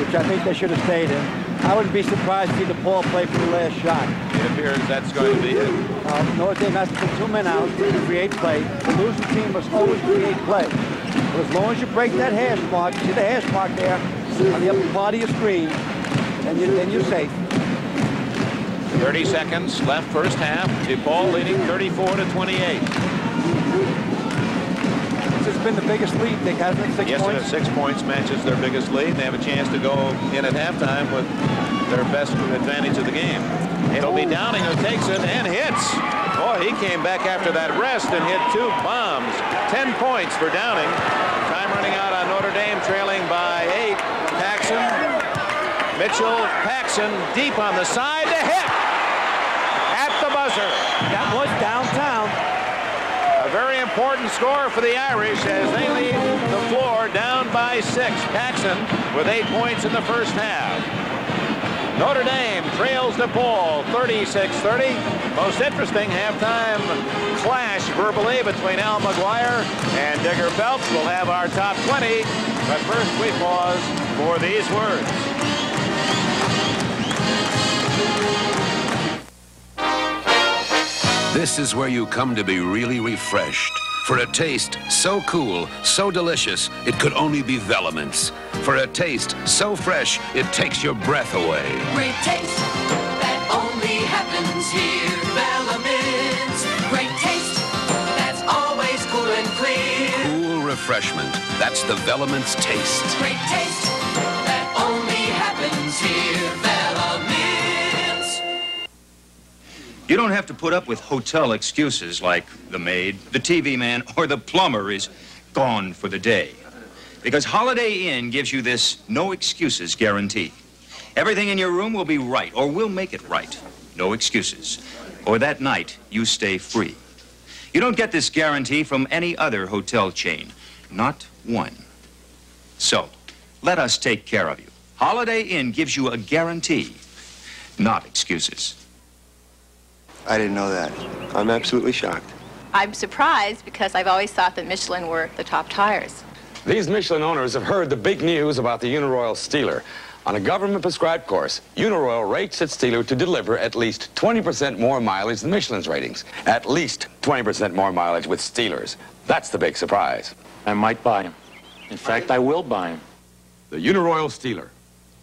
which I think they should have stayed in. I wouldn't be surprised to see DePaul play for the last shot. It appears that's going to be it. Uh, Notre Dame has to put two men out to create play. The losing team must always create play. But as long as you break that hash mark, see the hash mark there on the upper part of your screen, then, you, then you're safe. 30 seconds left first half. DePaul leading 34 to 28. Been the biggest lead, Dick, hasn't it? Six yes, points? six points matches their biggest lead. They have a chance to go in at halftime with their best advantage of the game. It'll be Downing who takes it and hits. Boy, he came back after that rest and hit two bombs. Ten points for Downing. Time running out on Notre Dame, trailing by eight. Paxson, Mitchell, Paxson, deep on the side to hit. At the buzzer. That was downtown. A very important score for the Irish as they lead the floor down by six. Paxson with eight points in the first half. Notre Dame trails DePaul 36-30. Most interesting halftime clash verbally between Al McGuire and Digger Phelps. We'll have our top 20, but first we pause for these words. This is where you come to be really refreshed. For a taste so cool, so delicious, it could only be Velamints. For a taste so fresh, it takes your breath away. Great taste that only happens here. Velamints. Great taste that's always cool and clear. Cool refreshment. That's the Velamints taste. Great taste that only happens here. You don't have to put up with hotel excuses like the maid, the TV man, or the plumber is gone for the day. Because Holiday Inn gives you this no excuses guarantee. Everything in your room will be right, or we'll make it right. No excuses. Or that night, you stay free. You don't get this guarantee from any other hotel chain. Not one. So, let us take care of you. Holiday Inn gives you a guarantee, not excuses. I didn't know that. I'm absolutely shocked. I'm surprised because I've always thought that Michelin were the top tires. These Michelin owners have heard the big news about the Uniroyal Steeler. On a government-prescribed course, Uniroyal rates its Steeler to deliver at least 20% more mileage than Michelin's ratings. At least 20% more mileage with Steelers. That's the big surprise. I might buy him. In fact, I will buy him. The Uniroyal Steeler.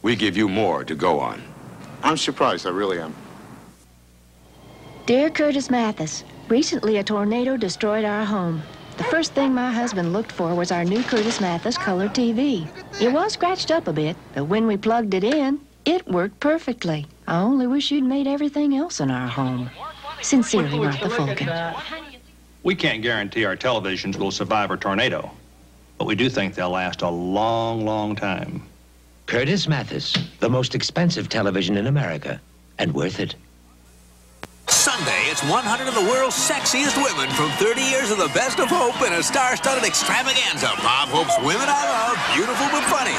We give you more to go on. I'm surprised, I really am. Dear Curtis Mathes, recently a tornado destroyed our home. The first thing my husband looked for was our new Curtis Mathes color TV. It was scratched up a bit, but when we plugged it in, it worked perfectly. I only wish you'd made everything else in our home. Sincerely, Martha Fulkin. We can't guarantee our televisions will survive a tornado, but we do think they'll last a long, long time. Curtis Mathes, the most expensive television in America, and worth it. Sunday, it's 100 of the world's sexiest women from 30 years of the best of Hope in a star-studded extravaganza. Bob Hope's Women I Love, beautiful but funny.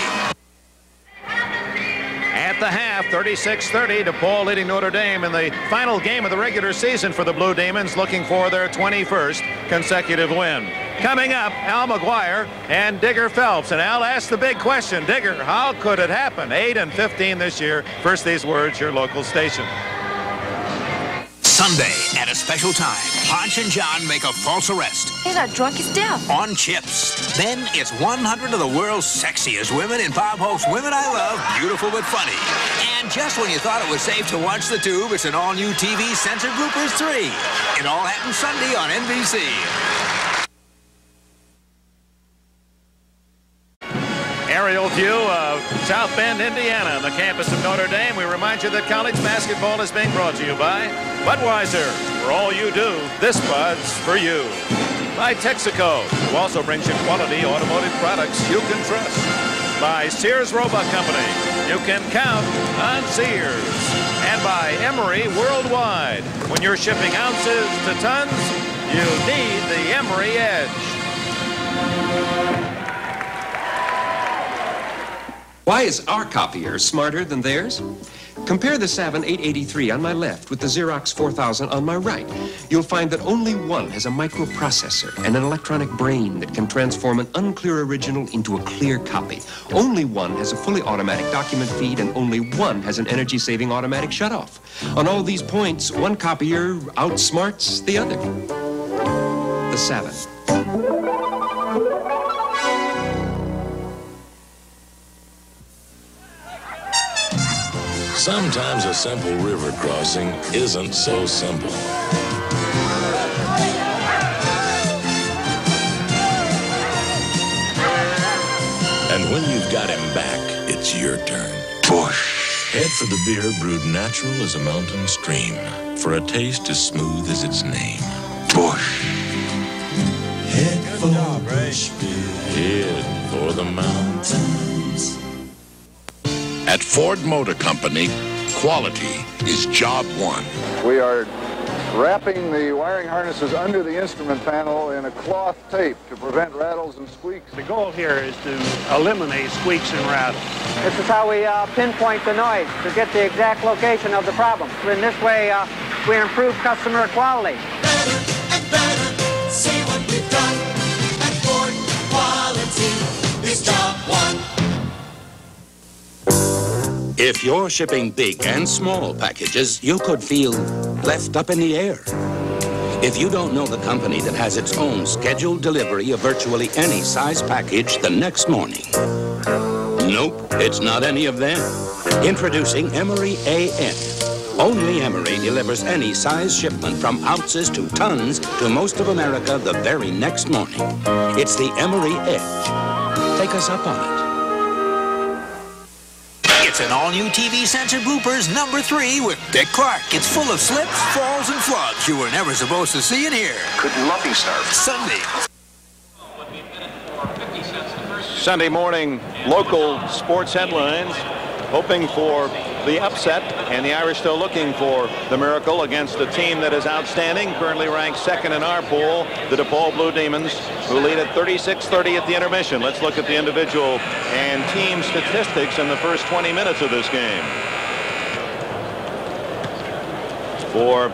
At the half, 36-30, DePaul leading Notre Dame in the final game of the regular season for the Blue Demons, looking for their 21st consecutive win. Coming up, Al McGuire and Digger Phelps. And Al asked the big question, Digger, how could it happen? 8 and 15 this year. First these words, your local station. Sunday, at a special time, Ponch and John make a false arrest. He's not drunk as death. On CHiPs. Then it's 100 of the world's sexiest women in Bob Hope's Women I Love, beautiful but funny. And just when you thought it was safe to watch the tube, it's an all-new TV censored Bloopers 3. It all happens Sunday on NBC. Aerial view of South Bend, Indiana, the campus of Notre Dame. We remind you that college basketball is being brought to you by Budweiser. For all you do, this Bud's for you. By Texaco, who also brings you quality automotive products you can trust. By Sears Roebuck Company, you can count on Sears. And by Emery Worldwide, when you're shipping ounces to tons, you need the Emery Edge. Why is our copier smarter than theirs? Compare the Savin 883 on my left with the Xerox 4000 on my right. You'll find that only one has a microprocessor and an electronic brain that can transform an unclear original into a clear copy. Only one has a fully automatic document feed, and only one has an energy-saving automatic shutoff. On all these points, one copier outsmarts the other. The Savin. Sometimes a simple river crossing isn't so simple. And when you've got him back, it's your turn. Busch. Head for the beer brewed natural as a mountain stream, for a taste as smooth as its name. Busch. Head for Busch beer. Head for the mountains. At Ford Motor Company, quality is job one. We are wrapping the wiring harnesses under the instrument panel in a cloth tape to prevent rattles and squeaks. The goal here is to eliminate squeaks and rattles. This is how we uh, pinpoint the noise to get the exact location of the problem. In this way, uh, we improve customer quality. See If you're shipping big and small packages, you could feel left up in the air. If you don't know the company that has its own scheduled delivery of virtually any size package the next morning. Nope, it's not any of them. Introducing Emery AN. Only Emery delivers any size shipment from ounces to tons to most of America the very next morning. It's the Emery Edge. Take us up on it. It's an all-new TV censored bloopers number three with Dick Clark. It's full of slips, falls, and flubs you were never supposed to see in here. Could Lumpy start? Sunday. Sunday morning local sports headlines hoping for the upset and the Irish still looking for the miracle against a team that is outstanding currently ranked second in our pool the DePaul Blue Demons who lead at 36-30 at the intermission let's look at the individual and team statistics in the first 20 minutes of this game for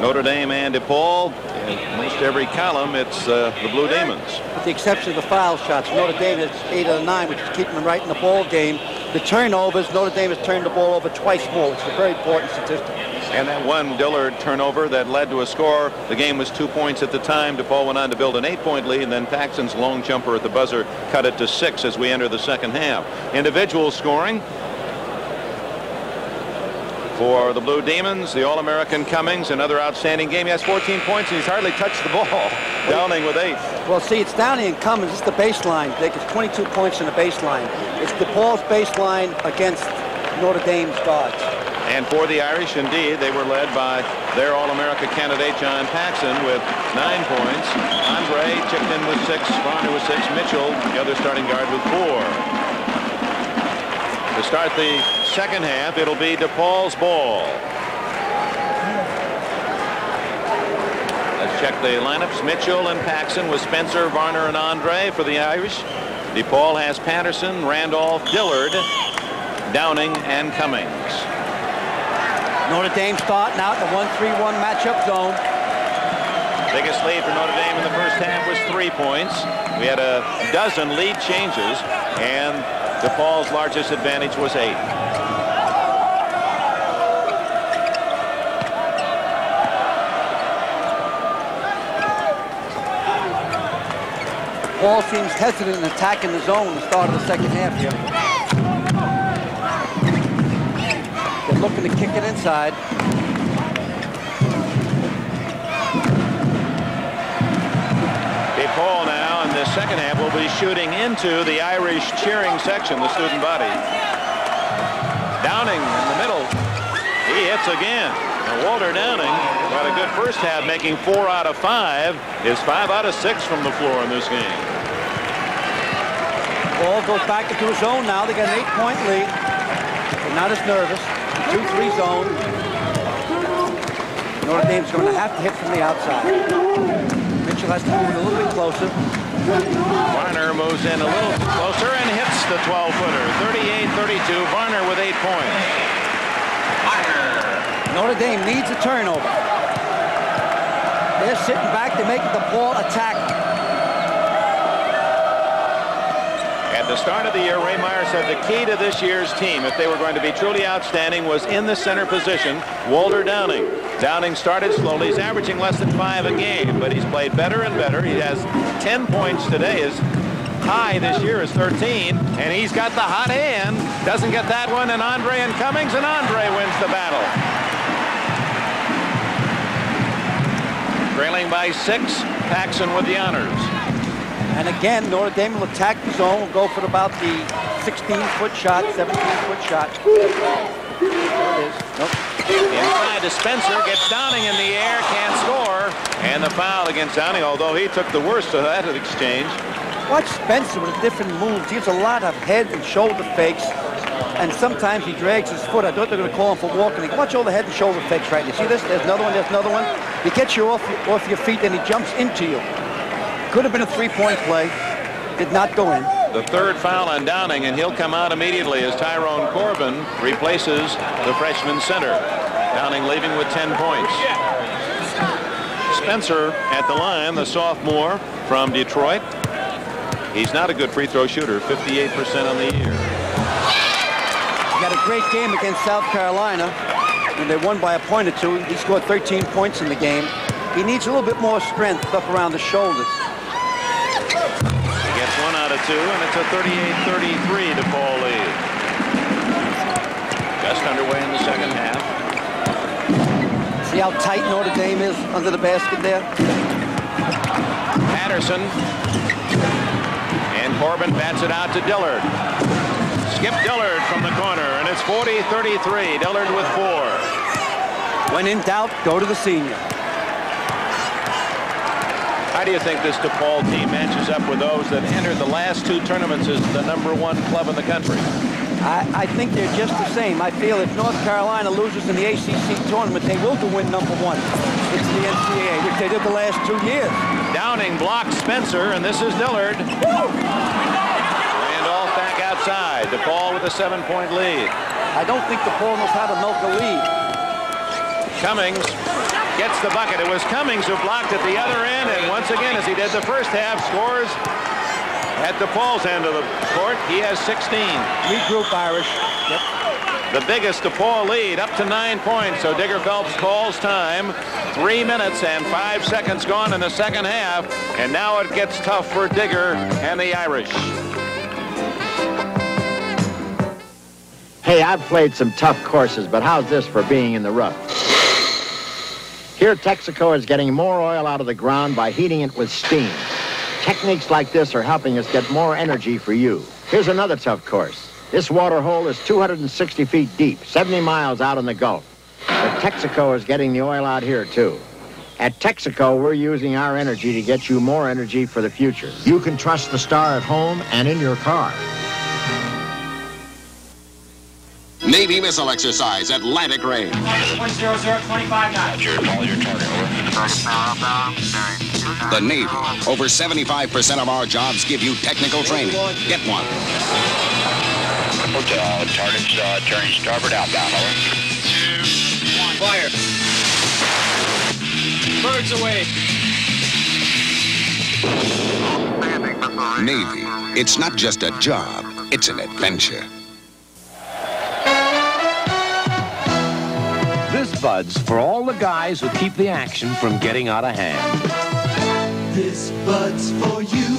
Notre Dame and DePaul in most every column it's uh, the Blue Demons with the exception of the foul shots. Notre Dame eight out of nine, which is keeping them right in the ball game. The turnovers, Notre Dame has turned the ball over twice more, which is a very important statistic. And that one Dillard turnover that led to a score. The game was two points at the time. DePaul went on to build an eight-point lead, and then Paxson's long jumper at the buzzer cut it to six as we enter the second half. Individual scoring for the Blue Demons, the All-American Cummings, another outstanding game. He has 14 points, and he's hardly touched the <laughs> ball. Downing with eight. Well, see, it's Downing and Cummings. It's the baseline. They get 22 points in the baseline. It's DePaul's baseline against Notre Dame's guards. And for the Irish, indeed, they were led by their All-America candidate, John Paxson, with nine points. Andree chipped in with six, Varner with six, Mitchell, the other starting guard, with four. To start the second half, it'll be DePaul's ball. Let's check the lineups. Mitchell and Paxson with Spencer, Varner, and Andree for the Irish. DePaul has Patterson, Randolph, Dillard, Downing, and Cummings. Notre Dame starting out the 1-3-1 matchup zone. Biggest lead for Notre Dame in the first half was three points. We had a dozen lead changes, and DePaul's largest advantage was eight. Paul seems hesitant in attacking the zone the start of the second half here. They're looking to kick it inside. Be shooting into the Irish cheering section, the student body. Downing in the middle. He hits again. And Walter Downing got a good first half, making four out of five. Is five out of six from the floor in this game. Ball goes back into his zone now. They got an eight-point lead. They're not as nervous. 2-3 zone. Notre Dame's going to have to hit from the outside. Mitchell has to move a little bit closer. Varner moves in a little closer and hits the 12-footer. 38-32. Varner with eight points. Notre Dame needs a turnover. They're sitting back. They're making the ball attack. At the start of the year, Ray Meyer said the key to this year's team, if they were going to be truly outstanding, was in the center position, Walter Downing. Downing started slowly. He's averaging less than five a game, but he's played better and better. He has 10 points today. His high this year is 13, and he's got the hot hand. Doesn't get that one, and Andree and Cummings, and Andree wins the battle. Trailing by six, Paxson with the honors. And again, Notre Dame will attack the zone, will go for about the 16-foot shot, 17-foot shot. There it is. Nope. Inside to Spencer, gets Downing in the air, can't score. And the foul against Downing, although he took the worst of that exchange. Watch Spencer with a different moves. He has a lot of head and shoulder fakes. And sometimes he drags his foot. I thought they were going to call him for walking. Watch all the head and shoulder fakes right now. See this? There's another one. There's another one. He gets you off, off your feet, and he jumps into you. Could have been a three-point play. Did not go in. The third foul on Downing, and he'll come out immediately as Tyrone Corbin replaces the freshman center. Downing leaving with 10 points. Spencer at the line, the sophomore from Detroit. He's not a good free throw shooter, 58% on the year. He had a great game against South Carolina, and they won by a point or two. He scored 13 points in the game. He needs a little bit more strength up around the shoulders. He gets one out of two, and it's a 38-33 DePaul lead. Just underway in the second half. See how tight Notre Dame is under the basket there? Patterson. And Corbin bats it out to Dillard. Skip Dillard from the corner, and it's 40-33. Dillard with four. When in doubt, go to the senior. How do you think this DePaul team matches up with those that entered the last two tournaments as the number one club in the country? I, I, think they're just the same. I feel if North Carolina loses in the ACC tournament, they will win number one. It's the NCAA, which they did the last two years. Downing blocks Spencer, and this is Dillard. Randolph back outside. DePaul with a seven-point lead. I don't think DePaul knows how to milk a lead. Cummings gets the bucket. It was Cummings who blocked at the other end, and once again, as he did the first half, scores at DePaul's end of the court. He has 16. Regroup Irish. Yep. The biggest DePaul lead, up to nine points. So Digger Phelps calls time. Three minutes and five seconds gone in the second half. And now it gets tough for Digger and the Irish. Hey, I've played some tough courses, but how's this for being in the rough? Here, Texaco is getting more oil out of the ground by heating it with steam. Techniques like this are helping us get more energy for you. Here's another tough course. This water hole is 260 feet deep, 70 miles out in the Gulf. But Texaco is getting the oil out here, too. At Texaco, we're using our energy to get you more energy for the future. You can trust the star at home and in your car. Navy missile exercise, Atlantic Range. 10025 knots. Your target, The Navy. Over 75% of our jobs give you technical training. Get one. Hotel, target's uh, turning starboard outbound, over. Two, one. Fire. Birds away. Navy. It's not just a job, it's an adventure. Bud's for all the guys who keep the action from getting out of hand. This bud's for you.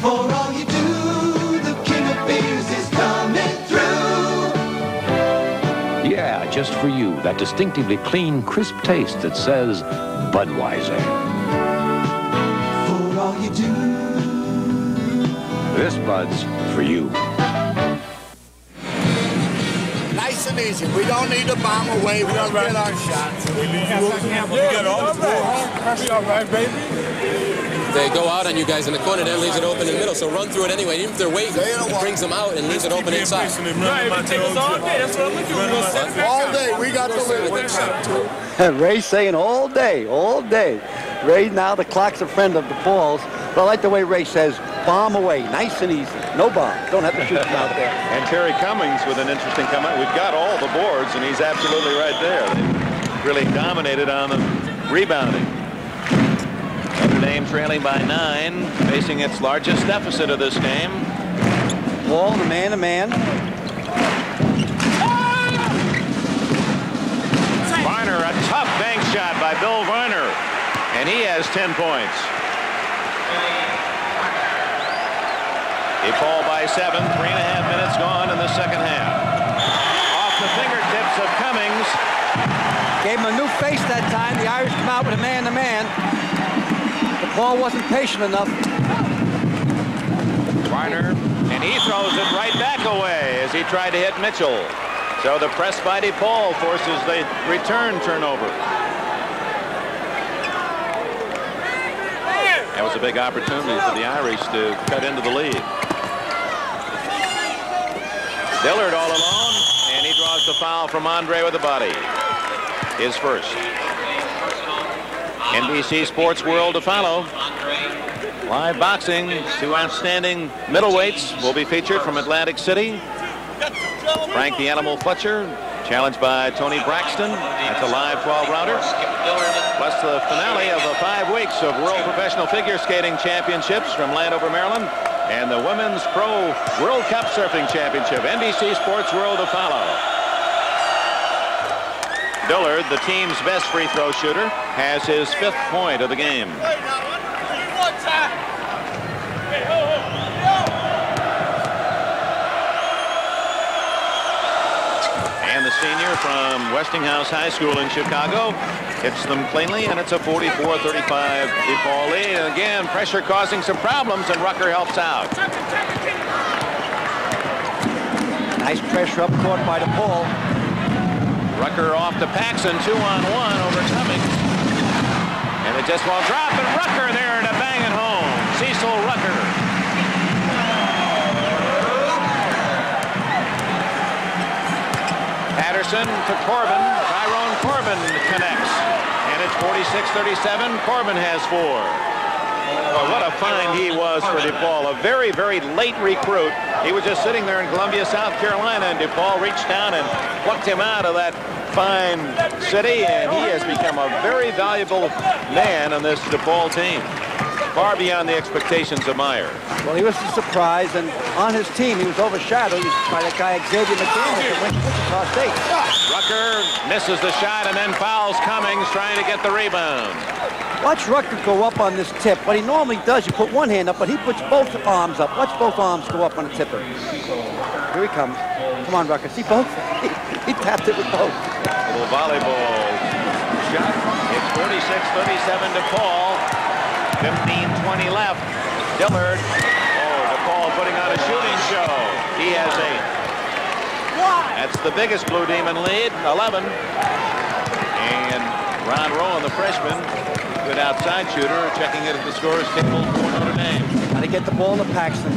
For all you do, the king of beers is coming through. Yeah, just for you. That distinctively clean, crisp taste that says Budweiser. For all you do. This Bud's for you. Nice easy. We don't need to bomb away. We don't get our shots. We got all the boys. all right, baby. They go out on you guys in the corner, then leaves it open in the middle. So run through it anyway. Even if they're waiting, it brings them out and leaves it open inside. Right, take us all day. That's what I'm looking for. All day. We got to live the limit. <laughs> Ray's saying all day, all day. Ray, now the clock's a friend of the balls. But I like the way Ray says, bomb away, nice and easy. No bomb. Don't have to shoot them out there. <laughs> And Terry Cummings with an interesting comment. We've got all the boards, and he's absolutely right there. They really dominated on the rebounding. Notre Dame trailing by nine, facing its largest deficit of this game. Ball, the man-to-man. Varner, a tough bank shot by Bill Varner, and he has 10 points. They fall by seven, three and a half minutes gone in the second half. Off the fingertips of Cummings. Gave him a new face that time. The Irish come out with a man-to-man. The ball wasn't patient enough. Varner, and he throws it right back away as he tried to hit Mitchell. So the press by DePaul forces the return turnover. That was a big opportunity for the Irish to cut into the lead. Dillard all alone, and he draws the foul from Andree with the body. His first. NBC Sports World to follow. Live boxing, two outstanding middleweights will be featured from Atlantic City. Frank the Animal Fletcher, challenged by Tony Braxton. That's a live 12-rounder. Plus the finale of the five weeks of World Professional Figure Skating Championships from Landover, Maryland. And the Women's Pro World Cup Surfing Championship. NBC Sports World to follow. Dillard, the team's best free throw shooter, has his fifth point of the game. And the senior from Westinghouse High School in Chicago hits them cleanly, and it's a 44-35 DePaul lead. And again, pressure causing some problems, and Rucker helps out. Nice pressure up court by DePaul. Rucker off to Paxson, two on one over Cummings. And it just won't drop, and Rucker there to bang it home. Cecil Rucker. Patterson to Corbin. Tyrone Corbin connects. And it's 46-37. Corbin has four. Well, what a find he was for DePaul. A very, very late recruit. He was just sitting there in Columbia, South Carolina, and DePaul reached down and plucked him out of that fine city, and he has become a very valuable man on this DePaul team. Far beyond the expectations of Meyer. Well, he was a surprise, and on his team, he was overshadowed by that guy Xavier McDaniel that went to Wichita State. Rucker misses the shot and then fouls Cummings trying to get the rebound. Watch Rucker go up on this tip. What he normally does, you put one hand up, but he puts both arms up. Watch both arms go up on the tipper. Here he comes. Come on, Rucker. See both? <laughs> He, he tapped it with both. Little volleyball shot. It's 46-37 to Paul. 15-20 left. Dillard. Oh, DePaul putting on a shooting show. He has eight. That's the biggest Blue Demon lead, 11. And Ron Rowan, the freshman, good outside shooter, checking it at the scores table for Notre Dame. Got to get the ball to Paxson.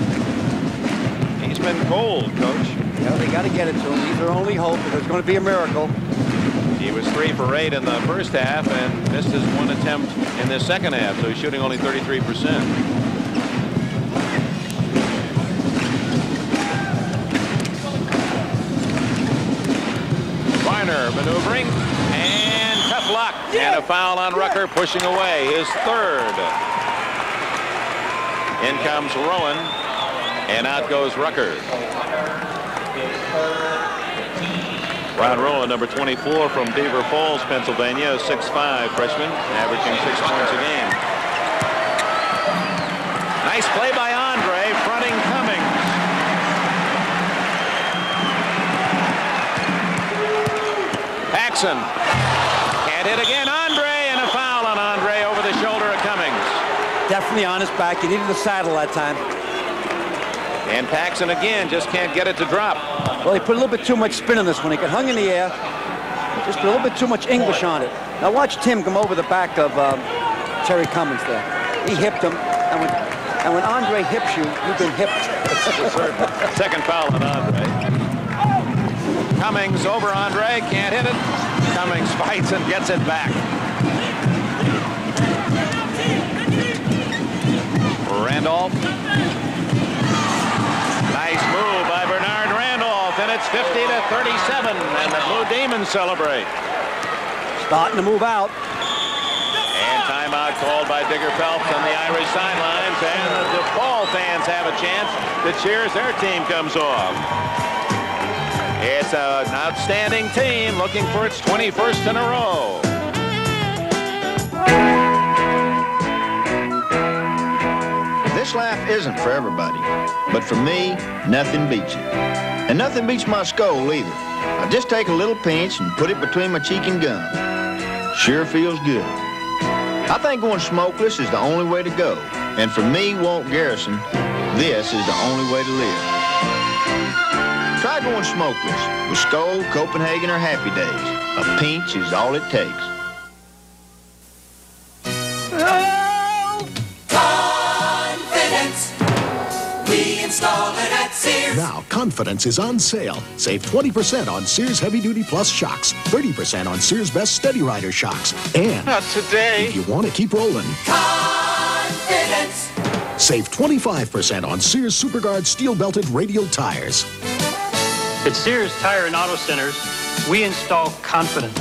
He's been cold, coach. Yeah, they got to get it to him. He's their only hope. There's going to be a miracle. He was three for eight in the first half and missed his one attempt in the second half, so he's shooting only 33 percent. Varner maneuvering and tough luck and a foul on Rucker pushing away his third. In comes Rowan and out goes Rucker. Ron Rowan, number 24 from Beaver Falls, Pennsylvania, 6'5 freshman, averaging six points a game. Nice play by Andree, fronting Cummings. Paxson can't hit again. Andree and a foul on Andree over the shoulder of Cummings. Definitely on his back. He needed the saddle that time. And Paxson again just can't get it to drop. Well, he put a little bit too much spin on this one. He got hung in the air. Just put a little bit too much English on it. Now watch Tim come over the back of um, Terry Cummings there. He hipped him. And when, and when Andree hips you, you've been hipped. Second foul on Andree. Cummings over Andree, can't hit it. Cummings fights and gets it back. Randolph. It's 50 to 37, and the Blue Demons celebrate. Starting to move out. And timeout called by Digger Phelps on the Irish sidelines, and the DePaul fans have a chance to cheer as their team comes off. It's an outstanding team looking for its 21st in a row. This life isn't for everybody, but for me, nothing beats it. And nothing beats my Skoal either. I just take a little pinch and put it between my cheek and gum. Sure feels good. I think going smokeless is the only way to go. And for me, Walt Garrison, this is the only way to live. Try going smokeless with Skoal, Copenhagen, or Happy Days. A pinch is all it takes. Now, Confidence is on sale. Save 20% on Sears Heavy Duty Plus shocks, 30% on Sears Best Steady Rider shocks, and Not today. if you want to keep rolling, Confidence. save 25% on Sears SuperGuard steel belted radial tires. At Sears Tire and Auto Centers, we install confidence.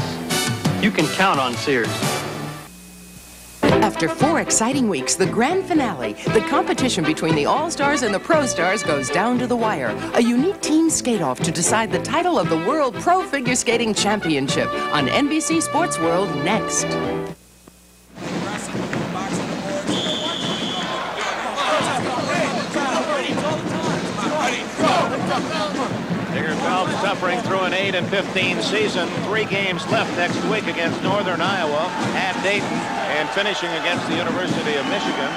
You can count on Sears. After four exciting weeks, the grand finale, the competition between the All-Stars and the Pro Stars goes down to the wire. A unique team skate-off to decide the title of the World Pro Figure Skating Championship on NBC Sports World next. Suffering through an 8 and 15 season. Three games left next week against Northern Iowa at Dayton and finishing against the University of Michigan.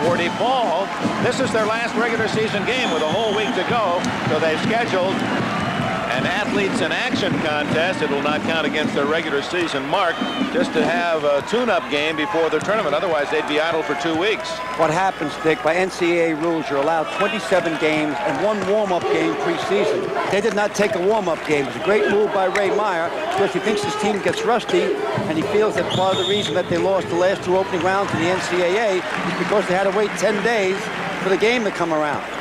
For DePaul, this is their last regular season game with a whole week to go. So they've scheduled an athletes in action contest. It will not count against their regular season mark just to have a tune-up game before the tournament. Otherwise, they'd be idle for two weeks. What happens, Dick, by NCAA rules, you're allowed 27 games and one warm-up game preseason. They did not take a warm-up game. It was a great move by Ray Meyer because he thinks his team gets rusty, and he feels that part of the reason that they lost the last two opening rounds in the NCAA is because they had to wait 10 days for the game to come around.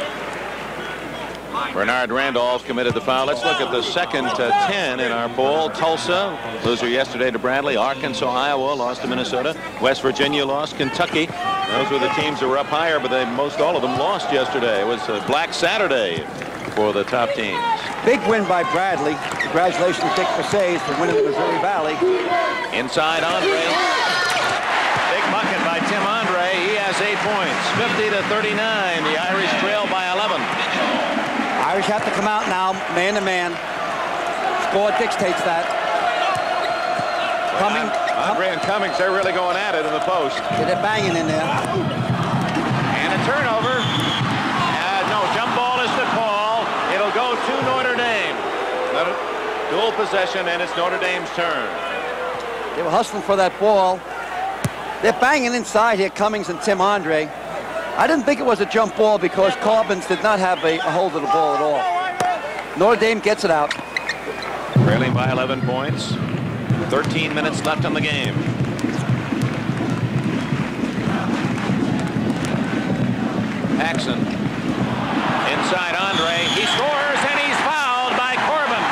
Bernard Randolph committed the foul. Let's look at the second to 10 in our poll. Tulsa, loser yesterday to Bradley. Arkansas, Iowa lost to Minnesota. West Virginia lost. Kentucky. Those were the teams that were up higher, but they most all of them lost yesterday. It was a Black Saturday for the top teams. Big win by Bradley. Congratulations, Dick Versace, for winning the Missouri Valley. Inside Andree. Big bucket by Tim Andree. He has eight points. 50 to 39. The Irish trail by 11. Irish have to come out now, man to man. Score dictates that. Cummings. Andree and Cummings, they're really going at it in the post. They're banging in there. And a turnover. Uh, no, jump ball is the call. It'll go to Notre Dame. Dual possession, and it's Notre Dame's turn. They were hustling for that ball. They're banging inside here, Cummings and Tim Andree. I didn't think it was a jump ball because Corbins did not have a, a hold of the ball at all. Notre Dame gets it out. Trailing by 11 points. 13 minutes left in the game. Paxson. Inside Andree. He scores and he's fouled by Corbin.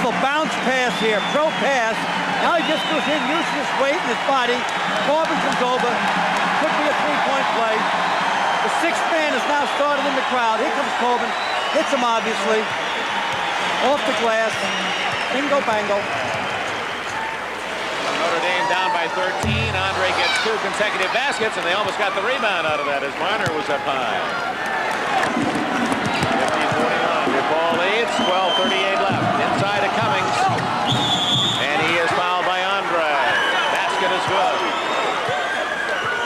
Beautiful bounce pass here, pro pass. Now he just goes in, uses his weight and his body. Corbin comes over. Could be a three-point play. The sixth man has now started in the crowd. Here comes Corbin. Hits him, obviously. Off the glass. Bingo bango. Notre Dame down by 13. Andree gets two consecutive baskets, and they almost got the rebound out of that as Varner was up high. 50-41. DePaul leads. 12:38 left. Inside to Cummings, and he is fouled by Andree. Basket is good.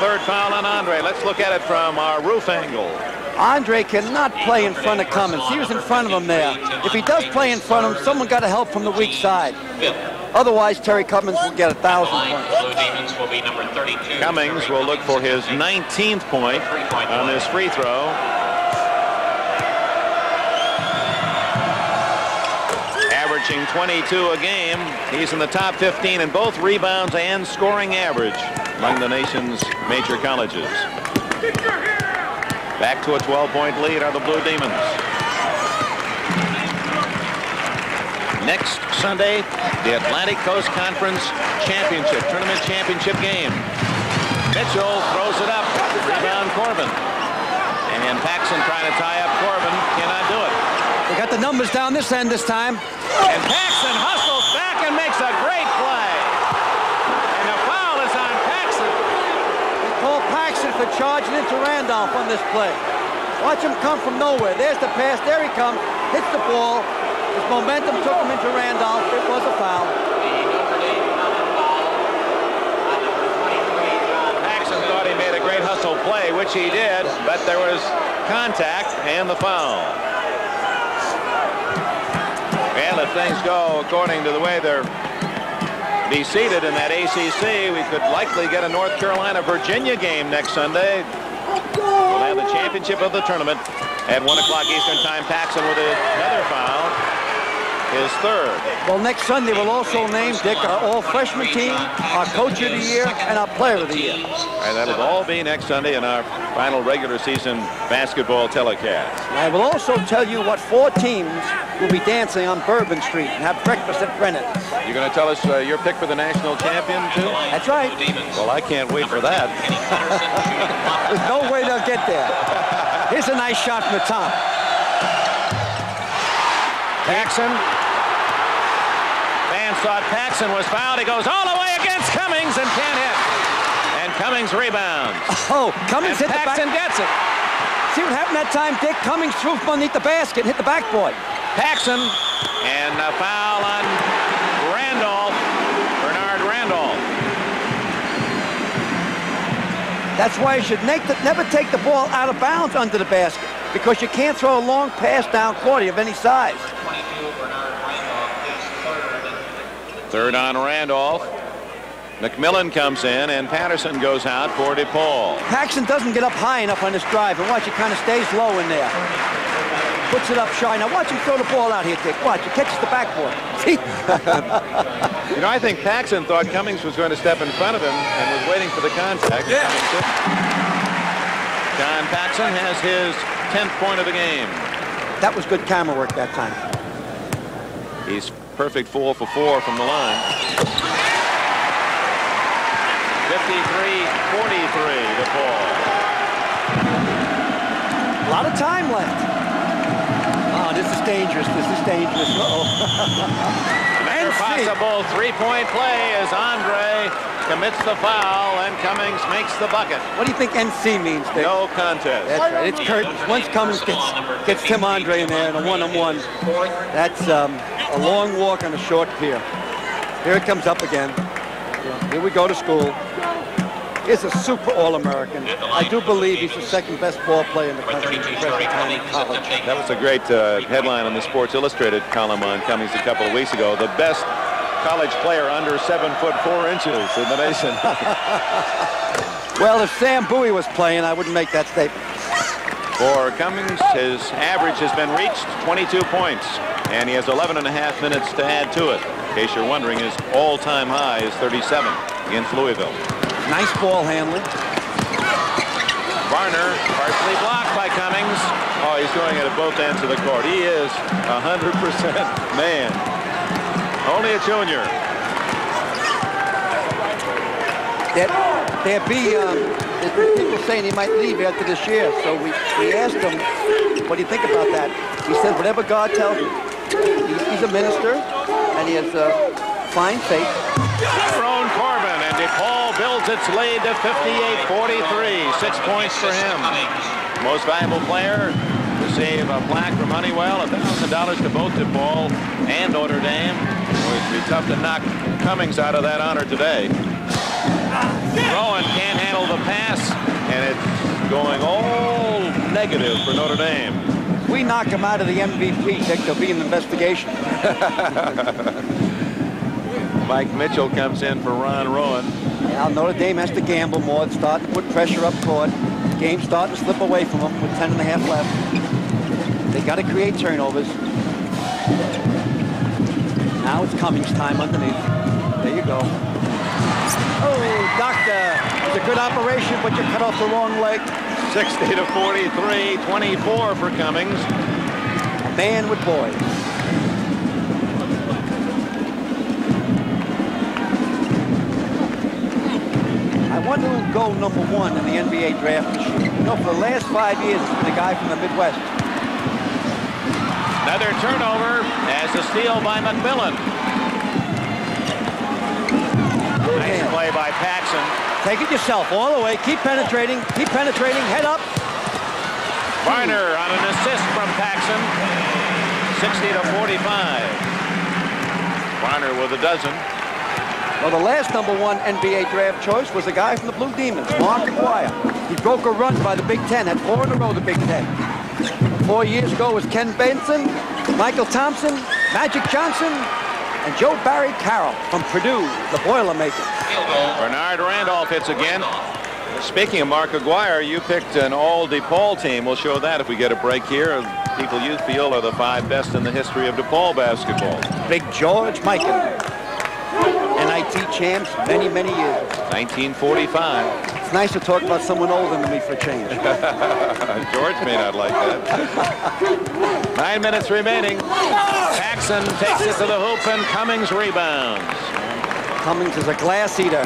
Third foul on Andree. Let's look at it from our roof angle. Andree cannot play in front of Cummings. He was in front of him there. If he does play in front of him, someone got to help from the weak side. Otherwise, Terry Cummings will get a thousand points. Cummings will look for his 19th point on this free throw. Averaging 22 a game. He's in the top 15 in both rebounds and scoring average among the nation's major colleges. Back to a 12-point lead are the Blue Demons. Next Sunday, the Atlantic Coast Conference Championship, Tournament Championship game. Mitchell throws it up. Rebound Corbin. And Paxson trying to tie up Corbin. Cannot do it. They got the numbers down this end this time. And Paxson hustles back and makes a great play. And the foul is on Paxson. They call Paxson for charging into Randolph on this play. Watch him come from nowhere. There's the pass. There he comes. Hits the ball. His momentum took him into Randolph. It was a foul. Paxson thought he made a great hustle play, which he did, but there was contact and the foul. Well, if things go according to the way they're be seated in that ACC, we could likely get a North Carolina-Virginia game next Sunday. We'll have the championship of the tournament at 1 o'clock Eastern Time. Paxson with another foul. His third. Well, next Sunday we'll also name, Dick, our all-freshman team, our coach of the year, and our player of the year. And that'll all be next Sunday in our final regular season basketball telecast. I will also tell you what four teams will be dancing on Bourbon Street and have breakfast at Brennan. You're going to tell us uh, your pick for the national champion, too? That's right. Well, I can't wait for that. <laughs> There's no way they'll get there. Here's a nice shot from the top. Paxson. Fans thought Paxson was fouled. He goes all the way against Cummings and can't hit. And Cummings rebounds. Oh, Cummings and hit Paxson the back. gets it. See what happened that time, Dick? Cummings threw from underneath the basket and hit the backboard. Paxson and a foul on Randolph, Bernard Randolph. That's why you should make the, never take the ball out of bounds under the basket because you can't throw a long pass down court of any size. Third on Randolph. McMillan comes in and Patterson goes out for DePaul. Paxson doesn't get up high enough on this drive and watch, it kind of stays low in there. Puts it up shy. Now watch him throw the ball out here, Dick. Watch, he catches the backboard. See? <laughs> You know, I think Paxson thought Cummings was going to step in front of him and was waiting for the contact. Yeah. John Paxson has his 10th point of the game. That was good camera work that time. He's perfect four for four from the line. 53-43 DePaul. A lot of time left. Oh, this is dangerous. This is dangerous. Uh-oh. Another <laughs> possible <laughs> three-point play as Andree commits the foul and Cummings makes the bucket. What do you think NC means, Dick? No contest. That's right. It's curtains. Once Cummings gets, gets Tim Andree in there in a one-on-one, that's um, a long walk on a short pier. Here it comes up again. Here we go to school. Is a super All-American. I do believe he's the second best ball player in the country at present time in college. That was a great uh, headline on the Sports Illustrated column on Cummings a couple of weeks ago. The best college player under seven foot four inches in the nation. <laughs> well, if Sam Bowie was playing, I wouldn't make that statement. For Cummings, his average has been reached, 22 points, and he has 11 and a half minutes to add to it. In case you're wondering, his all-time high is 37 against Louisville. Nice ball handling. Varner, partially blocked by Cummings. Oh, he's going it at both ends of the court. He is 100% man. Only a junior. There, there be um, there's been people saying he might leave after this year. So we, we asked him, what do you think about that? He said, whatever God tells him. He's, he's a minister, and he has a fine faith. Ron Corbin, and DePaul builds its lead to 58-43. Six points for him. Most valuable player to save a plaque from Honeywell, $1,000 to both DePaul and Notre Dame. It would be tough to knock Cummings out of that honor today. Rowan can't handle the pass, and it's going all negative for Notre Dame. If we knock him out of the MVP, Dick, there'll be an investigation. <laughs> Mike Mitchell comes in for Ron Rowan. Now Notre Dame has to gamble more, It's starting to put pressure up court. Game's starting to slip away from them with 10 and a half left. They got to create turnovers. Now it's Cummings time underneath. There you go. Oh, doctor. It's a good operation, but you cut off the wrong leg. 60 to 43, 24 for Cummings. A man with boys. I wonder who'll go number one in the NBA draft this year. You know, for the last five years, it's been a guy from the Midwest. Another turnover as a steal by McMillan. Nice play by Paxson. Take it yourself all the way. Keep penetrating. Keep penetrating. Head up. Varner on an assist from Paxson. 60 to 45. Varner with a dozen. Well, the last number one NBA draft choice was a guy from the Blue Demons, Mark Aguirre. He broke a run by the Big Ten, had four in a row the Big Ten. Four years ago was Kent Benson, Mychal Thompson, Magic Johnson, and Joe Barry Carroll from Purdue, the Boilermaker. Bernard Randolph hits again. Speaking of Mark Aguirre, you picked an all DePaul team. We'll show that if we get a break here. People you feel are the five best in the history of DePaul basketball. Big George Mikan. NIT champs many, many years. 1945. It's nice to talk about someone older than me for a change. <laughs> George may not like that. <laughs> Nine minutes remaining. Paxson takes it to the hoop and Cummings rebounds. Cummings is a glass eater.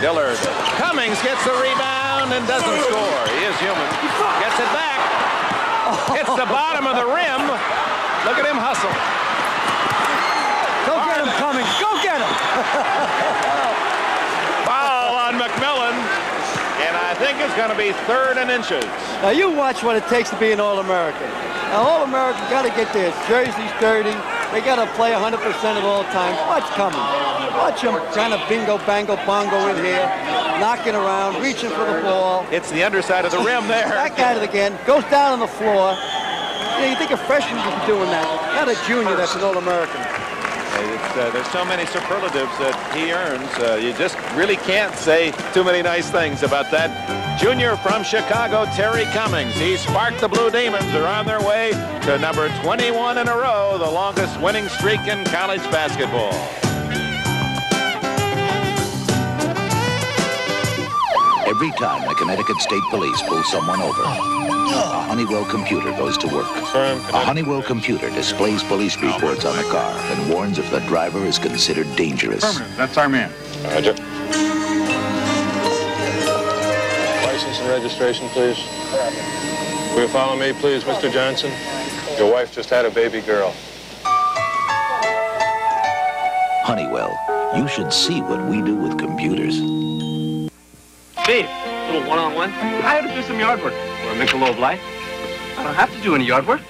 Dillard. Cummings gets the rebound and doesn't oh. score. He is human. Gets it back. Hits the bottom of the rim. Look at him hustle. Him, Cummings. Go get him. <laughs> Foul on McMillan. And I think it's going to be third and inches. Now you watch what it takes to be an All-American. Now All-American got to get their jerseys dirty. They got to play 100% at all times. Watch coming. Watch him kind of bingo, bango, bongo in here, knocking around, reaching for the ball. It's the underside of the rim there. <laughs> Back at it again. Goes down on the floor. You, know, you think a freshman would be doing that. Not a junior that's an All-American. Uh, there's so many superlatives that he earns. Uh, you just really can't say too many nice things about that. Junior from Chicago, Terry Cummings. He sparked the Blue Demons. They're on their way to number 21 in a row, the longest winning streak in college basketball. Every time the Connecticut State Police pulls someone over, a Honeywell computer goes to work. A Honeywell computer displays police reports on the car and warns if the driver is considered dangerous. Affirmative. That's our man. Roger. License and registration, please. Will you follow me, please, Mr. Johnson? Your wife just had a baby girl. Honeywell, you should see what we do with computers. Steve, little one-on-one. I had to do some yard work for a Michelob Light. I don't have to do any yard work.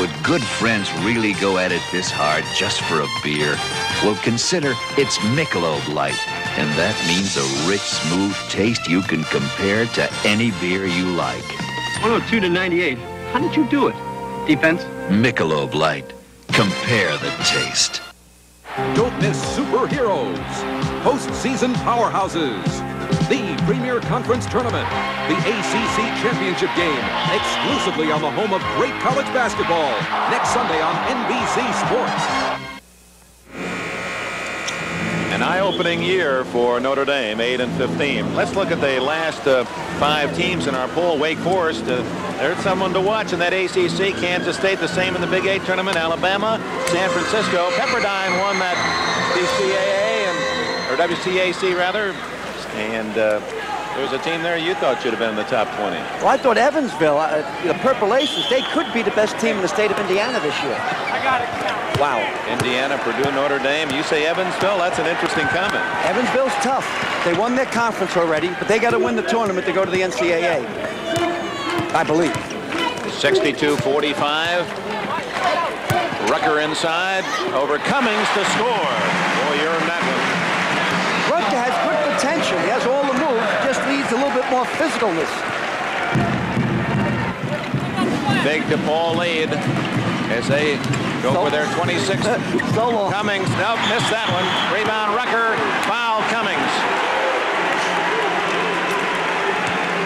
Would good friends really go at it this hard just for a beer? Well, consider it's Michelob Light, and that means a rich, smooth taste you can compare to any beer you like. 102 to 98. How did you do it? Defense? Michelob Light. Compare the taste. Don't miss Superheroes, postseason powerhouses, the premier conference tournament, the ACC championship game, exclusively on the home of great college basketball, next Sunday on NBC Sports. Eye-opening year for Notre Dame, 8 and 15. Let's look at the last uh, five teams in our poll. Wake Forest, uh, there's someone to watch in that ACC. Kansas State, the same in the Big Eight tournament. Alabama, San Francisco. Pepperdine won that BCAA and or WCAC rather, and. Uh, there was a team there you thought should have been in the top 20. Well, I thought Evansville, uh, the Purple Aces, they could be the best team in the state of Indiana this year. I got it. Wow. Indiana, Purdue, Notre Dame. You say Evansville? That's an interesting comment. Evansville's tough. They won their conference already, but they got to win the tournament to go to the NCAA. I believe. 62-45. Rucker inside over Cummings to score. Boy, you're in that one. Rucker has good potential. He has all the moves, just needs a little bit more physicalness. Big DePaul lead as they go for their 26th. <laughs> Cummings, nope, missed that one. Rebound Rucker, foul Cummings.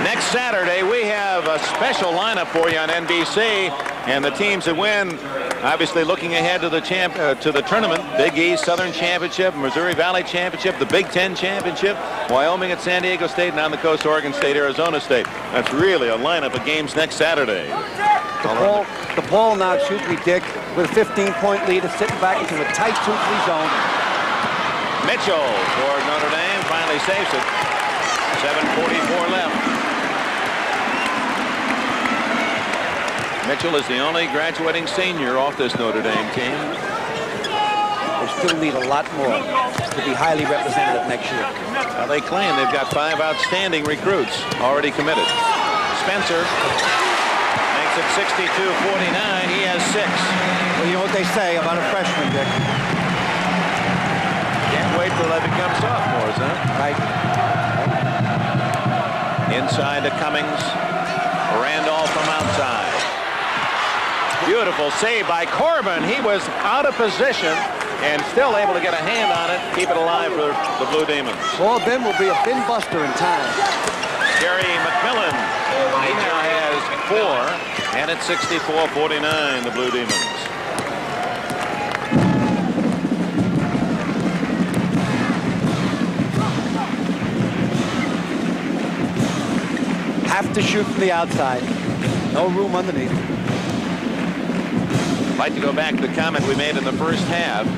Next Saturday, we have a special lineup for you on NBC, and the teams that win, obviously looking ahead to the champ uh, to the tournament, Big East Southern Championship, Missouri Valley Championship, the Big Ten Championship, Wyoming at San Diego State, and on the coast, Oregon State, Arizona State. That's really a lineup of games next Saturday. DePaul, DePaul now shoots me, Dick, with a 15-point lead, is sitting back into a tight 2-3 zone. Mitchell for Notre Dame finally saves it. 7.44 left. Mitchell is the only graduating senior off this Notre Dame team. They still need a lot more to be highly representative next year. Well, they claim they've got five outstanding recruits already committed. Spencer makes it 62-49. He has six. Well, you know what they say about a freshman, Dick. Can't wait till they become sophomores, huh? Right. Inside to Cummings. Randolph from outside. Beautiful save by Corbin. He was out of position and still able to get a hand on it, keep it alive for the Blue Demons. Ben will be a bin buster in time. Gary McMillan. He now has four, and it's 64-49, the Blue Demons. Have to shoot from the outside. No room underneath. I'd like to go back to the comment we made in the first half.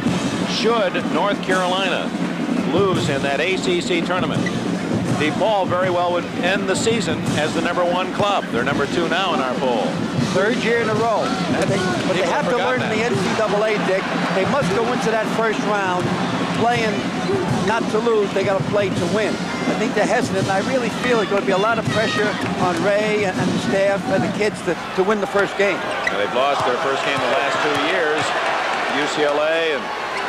Should North Carolina lose in that ACC tournament, DePaul very well would end the season as the number one club. They're number two now in our poll. Third year in a row. But they, but they have to learn in the NCAA, Dick. They must go into that first round playing not to lose. They got to play to win. I think they're hesitant, and I really feel there's going to be a lot of pressure on Ray and, and the staff and the kids to, to win the first game. They've lost their first game the last two years, UCLA, and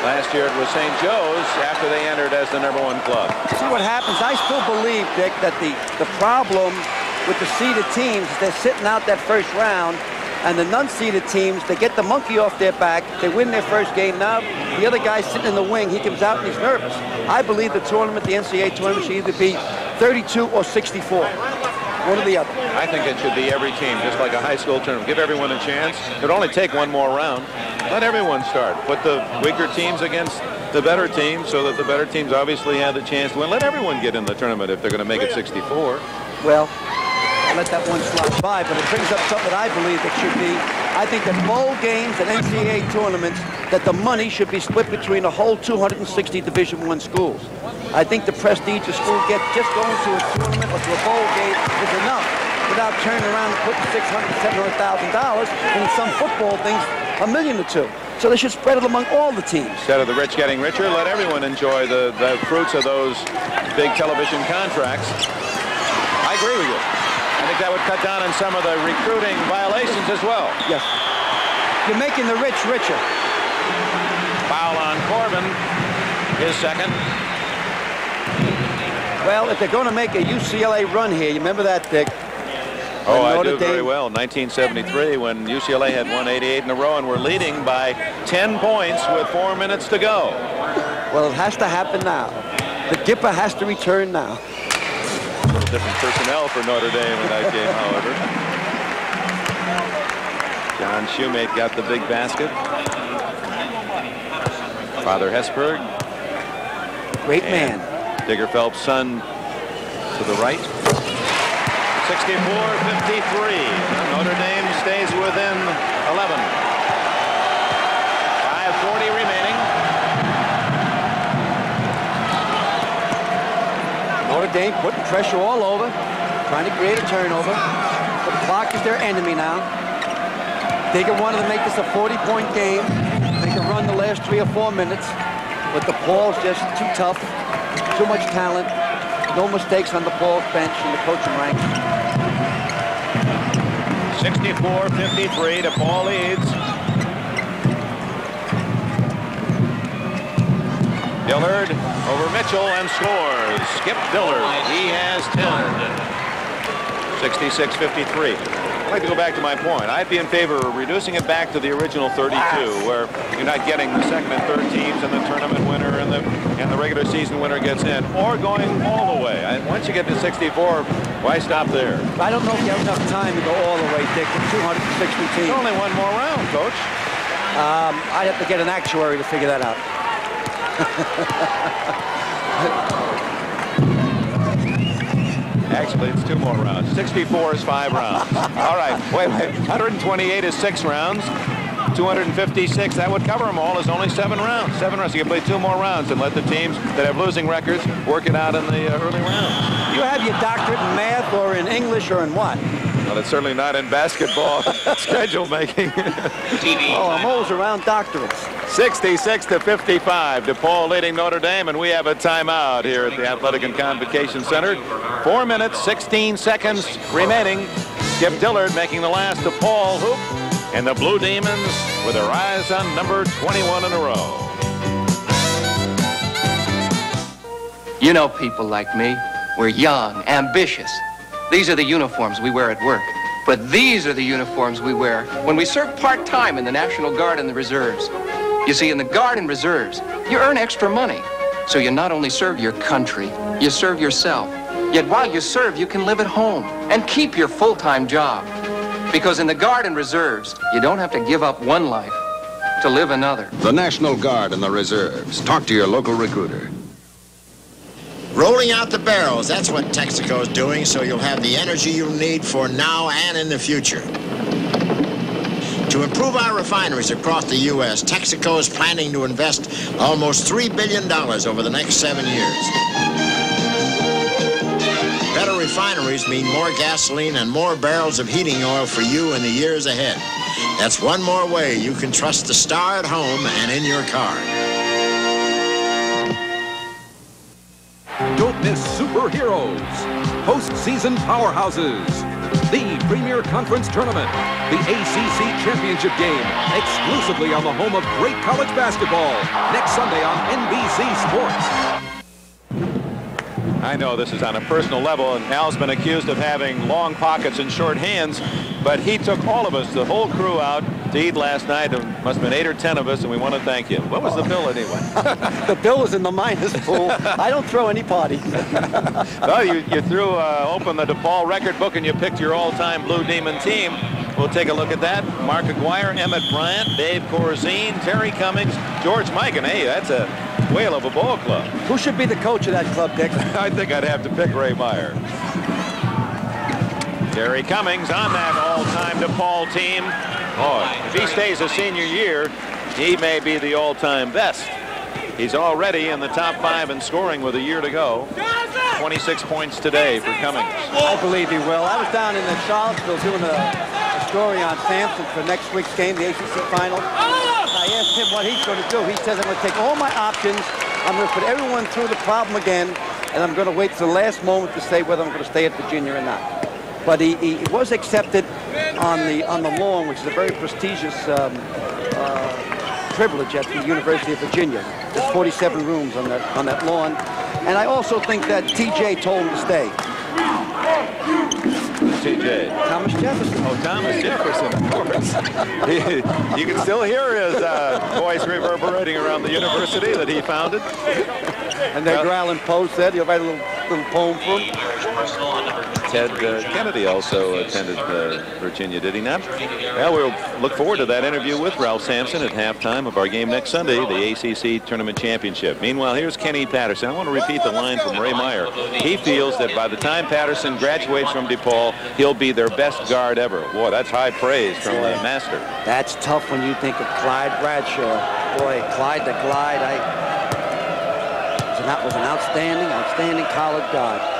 last year it was St. Joe's after they entered as the number one club. See what happens. I still believe, Dick, that the, the problem with the seeded teams is they're sitting out that first round and the non-seeded teams, they get the monkey off their back. They win their first game. Now the other guy's sitting in the wing. He comes out and he's nervous. I believe the tournament, the NCAA tournament, should either be 32 or 64. One or the other. I think it should be every team, just like a high school tournament. Give everyone a chance. It'd only take one more round. Let everyone start. Put the weaker teams against the better teams so that the better teams obviously have the chance to win. Let everyone get in the tournament if they're going to make it 64. Well, I'll let that one slide by, but it brings up something that I believe it should be. I think that bowl games and NCAA tournaments, that the money should be split between the whole 260 Division One schools. I think the prestige a school gets just going to a tournament or to a bowl game is enough without turning around and putting $600,000, $700,000 and in some football things, a million or two. So they should spread it among all the teams. Instead of the rich getting richer, let everyone enjoy the, the fruits of those big television contracts. I agree with you. Think that would cut down on some of the recruiting violations as well. Yes. You're making the rich richer. Foul on Corbin. His second. Well, if they're going to make a UCLA run here, you remember that, Dick? Oh, I do very well. 1973, when UCLA had won 88 in a row and were leading by 10 points with four minutes to go. Well, it has to happen now. The Gipper has to return now. Different personnel for Notre Dame in that game, however. John Shumate got the big basket. Father Hesburgh. Great man. Digger Phelps' son to the right. 64-53. Notre Dame Notre Dame putting pressure all over, trying to create a turnover. The clock is their enemy now. They Digger wanted to make this a 40-point game. They can run the last three or four minutes, but the Paul's just too tough, too much talent. No mistakes on DePaul's bench in the coaching ranks. 64-53 DePaul leads. Dillard over Mitchell and scores. Skip Dillard. He has 10. 66-53. I'd like to go back to my point. I'd be in favor of reducing it back to the original 32, where you're not getting the second and third teams and the tournament winner and the and the regular season winner gets in, or going all the way. I, once you get to 64, why stop there? I don't know if you have enough time to go all the way, Dick, with 260 teams. It's only one more round, Coach. Um, I'd have to get an actuary to figure that out. Actually, it's two more rounds. 64 is five rounds. All right, wait, wait. 128 is six rounds. 256, that would cover them all, is only seven rounds. Seven rounds. You can play two more rounds and let the teams that have losing records work it out in the uh, early rounds. You have your doctorate in math or in English or in what? Well, it's certainly not in basketball <laughs> schedule making. Oh, I'm always around doctorates. 66 to 55. DePaul leading Notre Dame, and we have a timeout here at the Athletic and Convocation Center. Four minutes, 16 seconds remaining. Skip Dillard making the last DePaul hoop, and the Blue Demons with their eyes on number 21 in a row. You know people like me. We're young, ambitious. These are the uniforms we wear at work. But these are the uniforms we wear when we serve part-time in the National Guard and the Reserves. You see, in the Guard and Reserves, you earn extra money. So you not only serve your country, you serve yourself. Yet while you serve, you can live at home and keep your full-time job. Because in the Guard and Reserves, you don't have to give up one life to live another. The National Guard and the Reserves. Talk to your local recruiter. Rolling out the barrels, that's what Texaco's doing, so you'll have the energy you'll need for now and in the future. To improve our refineries across the U.S., Texaco is planning to invest almost $3 billion over the next seven years. Better refineries mean more gasoline and more barrels of heating oil for you in the years ahead. That's one more way you can trust the star at home and in your car. Don't miss Superheroes, postseason powerhouses, the Premier Conference Tournament, the ACC Championship Game, exclusively on the home of great college basketball, next Sunday on NBC Sports. I know this is on a personal level, and Al's been accused of having long pockets and short hands, but he took all of us, the whole crew, out to eat last night. There must have been eight or ten of us, and we want to thank you. What was the bill anyway? <laughs> the bill was in the minus pool. I don't throw any parties. <laughs> well, you, you threw uh, open the DePaul record book and you picked your all-time Blue Demon team. We'll take a look at that. Mark Aguirre, Emmett Bryant, Dave Corzine, Terry Cummings, George Mikan. Hey, that's a whale of a ball club. Who should be the coach of that club, Dick? <laughs> I think I'd have to pick Ray Meyer. Terry Cummings on that all-time DePaul team. Oh, if he stays a senior year, he may be the all-time best. He's already in the top five in scoring with a year to go. 26 points today for Cummings. I believe he will. I was down in the Charlottesville doing a, a story on Sampson for next week's game, the ACC final. I asked him what he's going to do. He says, I'm going to take all my options. I'm going to put everyone through the problem again, and I'm going to wait to the last moment to say whether I'm going to stay at Virginia or not. But he, he was accepted on the on the lawn, which is a very prestigious um, uh, privilege at the University of Virginia. There's 47 rooms on that on that lawn, and I also think that TJ told him to stay. TJ. Thomas Jefferson. Oh, Thomas Jefferson, of course. He- you can still hear his uh, voice reverberating around the university that he founded. And Edgar Allan Poe said he'll write a little little poem for him. Ted uh, Kennedy also attended uh, Virginia, did he not? Well, we'll look forward to that interview with Ralph Sampson at halftime of our game next Sunday, the ACC Tournament Championship. Meanwhile, here's Kenny Patterson. I want to repeat the line from Ray Meyer. He feels that by the time Patterson graduates from DePaul, he'll be their best guard ever. Boy, that's high praise from the master. That's tough when you think of Clyde Bradshaw. Boy, Clyde the Glide, I was an, was an outstanding, outstanding college guard.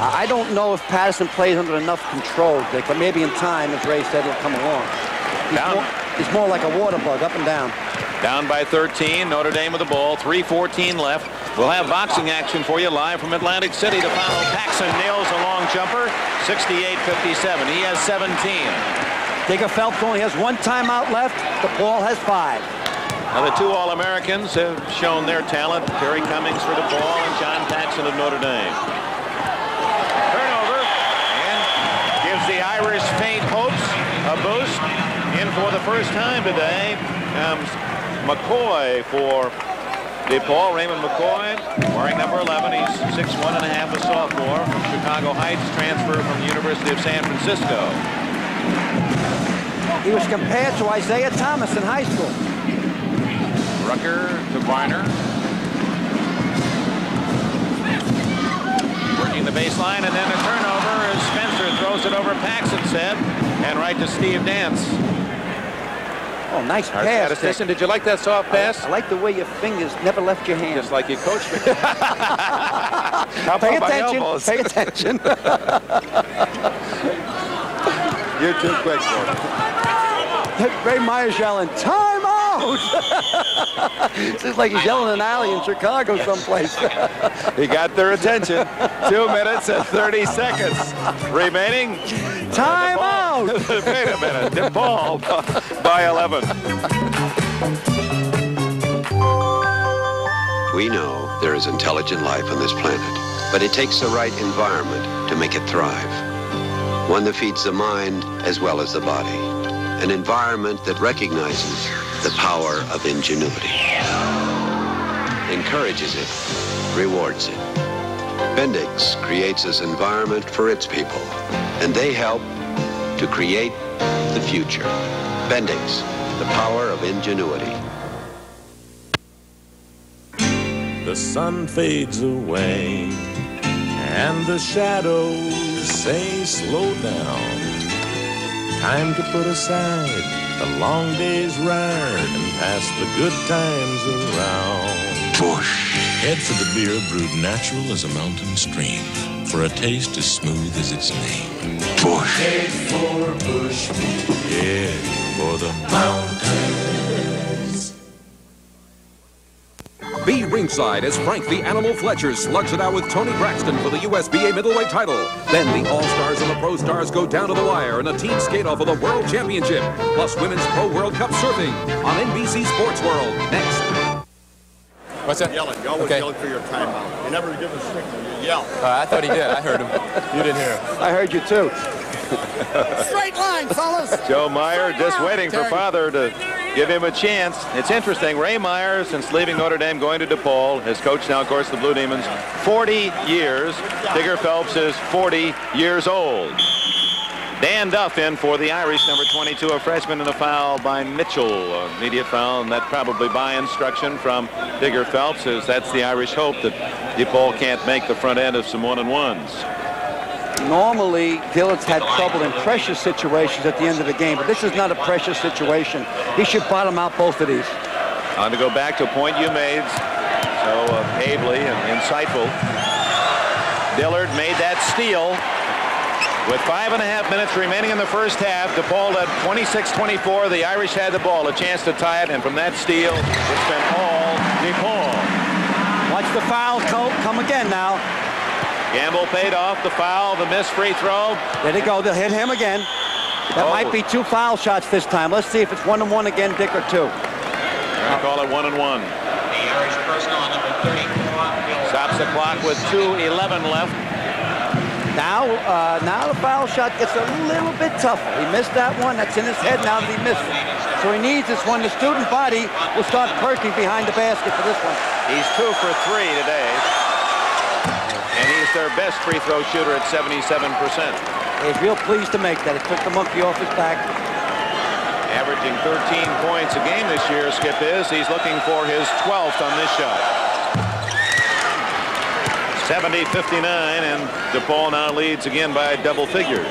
I don't know if Patterson plays under enough control, Dick, but maybe in time, as Ray said, he'll come along. He's, more, he's more like a water bug, up and down. Down by 13, Notre Dame with the ball, 3.14 left. We'll have boxing action for you live from Atlantic City. The final Paxson nails a long jumper, 68-57. He has 17. Digger Phelps only has one timeout left. DePaul has five. Now the two All-Americans have shown their talent. Terry Cummings for the ball and John Paxson of Notre Dame. Turnover and gives the Irish faint hopes a boost. In for the first time today comes McCoy for DePaul. Raymond McCoy wearing number 11. He's 6'1 and a half, a sophomore from Chicago Heights, transfer from the University of San Francisco. He was compared to Isiah Thomas in high school. Rucker to Weiner. Working the baseline and then a turnover as Spencer throws it over Paxson's head and right to Steve Dance. Oh, nice Our pass. statistician, did you like that soft pass? I, I like the way your fingers never left your hand. Just like you coached <laughs> me. How Pay attention. Pay <laughs> attention. You're too quick for it. Ray Meyer's yelling, time out! <laughs> Seems like he's yelling an alley in Chicago someplace. <laughs> He got their attention. Two minutes and 30 seconds remaining. Time out! <laughs> Wait a minute. DePaul by 11. We know there is intelligent life on this planet, but it takes the right environment to make it thrive. One that feeds the mind as well as the body. An environment that recognizes the power of ingenuity. Encourages it, rewards it. Bendix creates this environment for its people, and they help to create the future. Bendix, the power of ingenuity. The sun fades away, and the shadows say, slow down. Time to put aside the long day's ride and pass the good times around. Busch. Head for the beer brewed natural as a mountain stream, for a taste as smooth as its name. Busch. Head for Busch. Head for the mountains. Ringside as Frank the Animal Fletcher slugs it out with Tony Braxton for the USBA middleweight title. Then the All-Stars and the Pro Stars go down to the wire in a team skate-off of the World Championship, plus Women's Pro World Cup surfing on NBC Sports World. Next. What's that? Yelling. You always Okay. yell for your timeout. You never give a signal. You yell. Uh, I thought he did. I heard him. You didn't hear him. I heard you too. <laughs> Straight line, fellas. Joe Meyer just waiting for father to give him a chance. It's interesting. Ray Meyer, since leaving Notre Dame, going to DePaul, has coached now, of course, the Blue Demons 40 years. Digger Phelps is 40 years old. Dan Duff in for the Irish, number 22, a freshman, and a foul by Mitchell. A immediate foul, and that probably by instruction from Digger Phelps, as that's the Irish hope that DePaul can't make the front end of some one-and-ones. Normally, Dillard's had trouble in pressure situations at the end of the game, but this is not a pressure situation. He should bottom out both of these. On to go back to a point you made so uh, ably and insightful. Dillard made that steal. With five and a half minutes remaining in the first half, DePaul led 26-24. The Irish had the ball, a chance to tie it, and from that steal, it's been all DePaul. Watch the foul co- come again now. Gamble paid off the foul, the missed free throw. There they go. They'll hit him again. That Oh. might be two foul shots this time. Let's see if it's one and one again, Dick, or two. Gonna call it one and one. Stops the clock with 2.11 left. Now, uh, now the foul shot gets a little bit tougher. He missed that one. That's in his head now that he missed it. So he needs this one. The student body will start perking behind the basket for this one. He's two for three today. Their best free throw shooter at 77%. He's real pleased to make that. It took the monkey off his back. Averaging 13 points a game this year, Skip is. He's looking for his 12th on this shot. 70-59, and DePaul now leads again by double figures.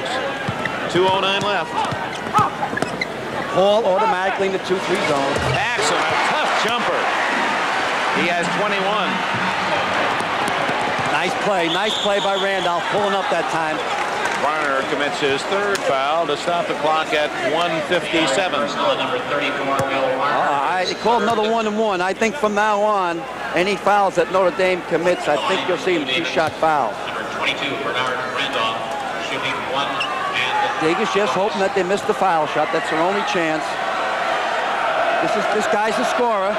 2.09 left. Paul automatically in the 2-3 zone. Paxson, a tough jumper. He has 21. Nice play. Nice play by Randolph, pulling up that time. Varner commits his third foul to stop the clock at 157. Uh, I they call another one and one. I think from now on, any fouls that Notre Dame commits, I think you'll see them two-shot fouls. Dig is just hoping that they miss the foul shot. That's their only chance. This is this guy's a scorer.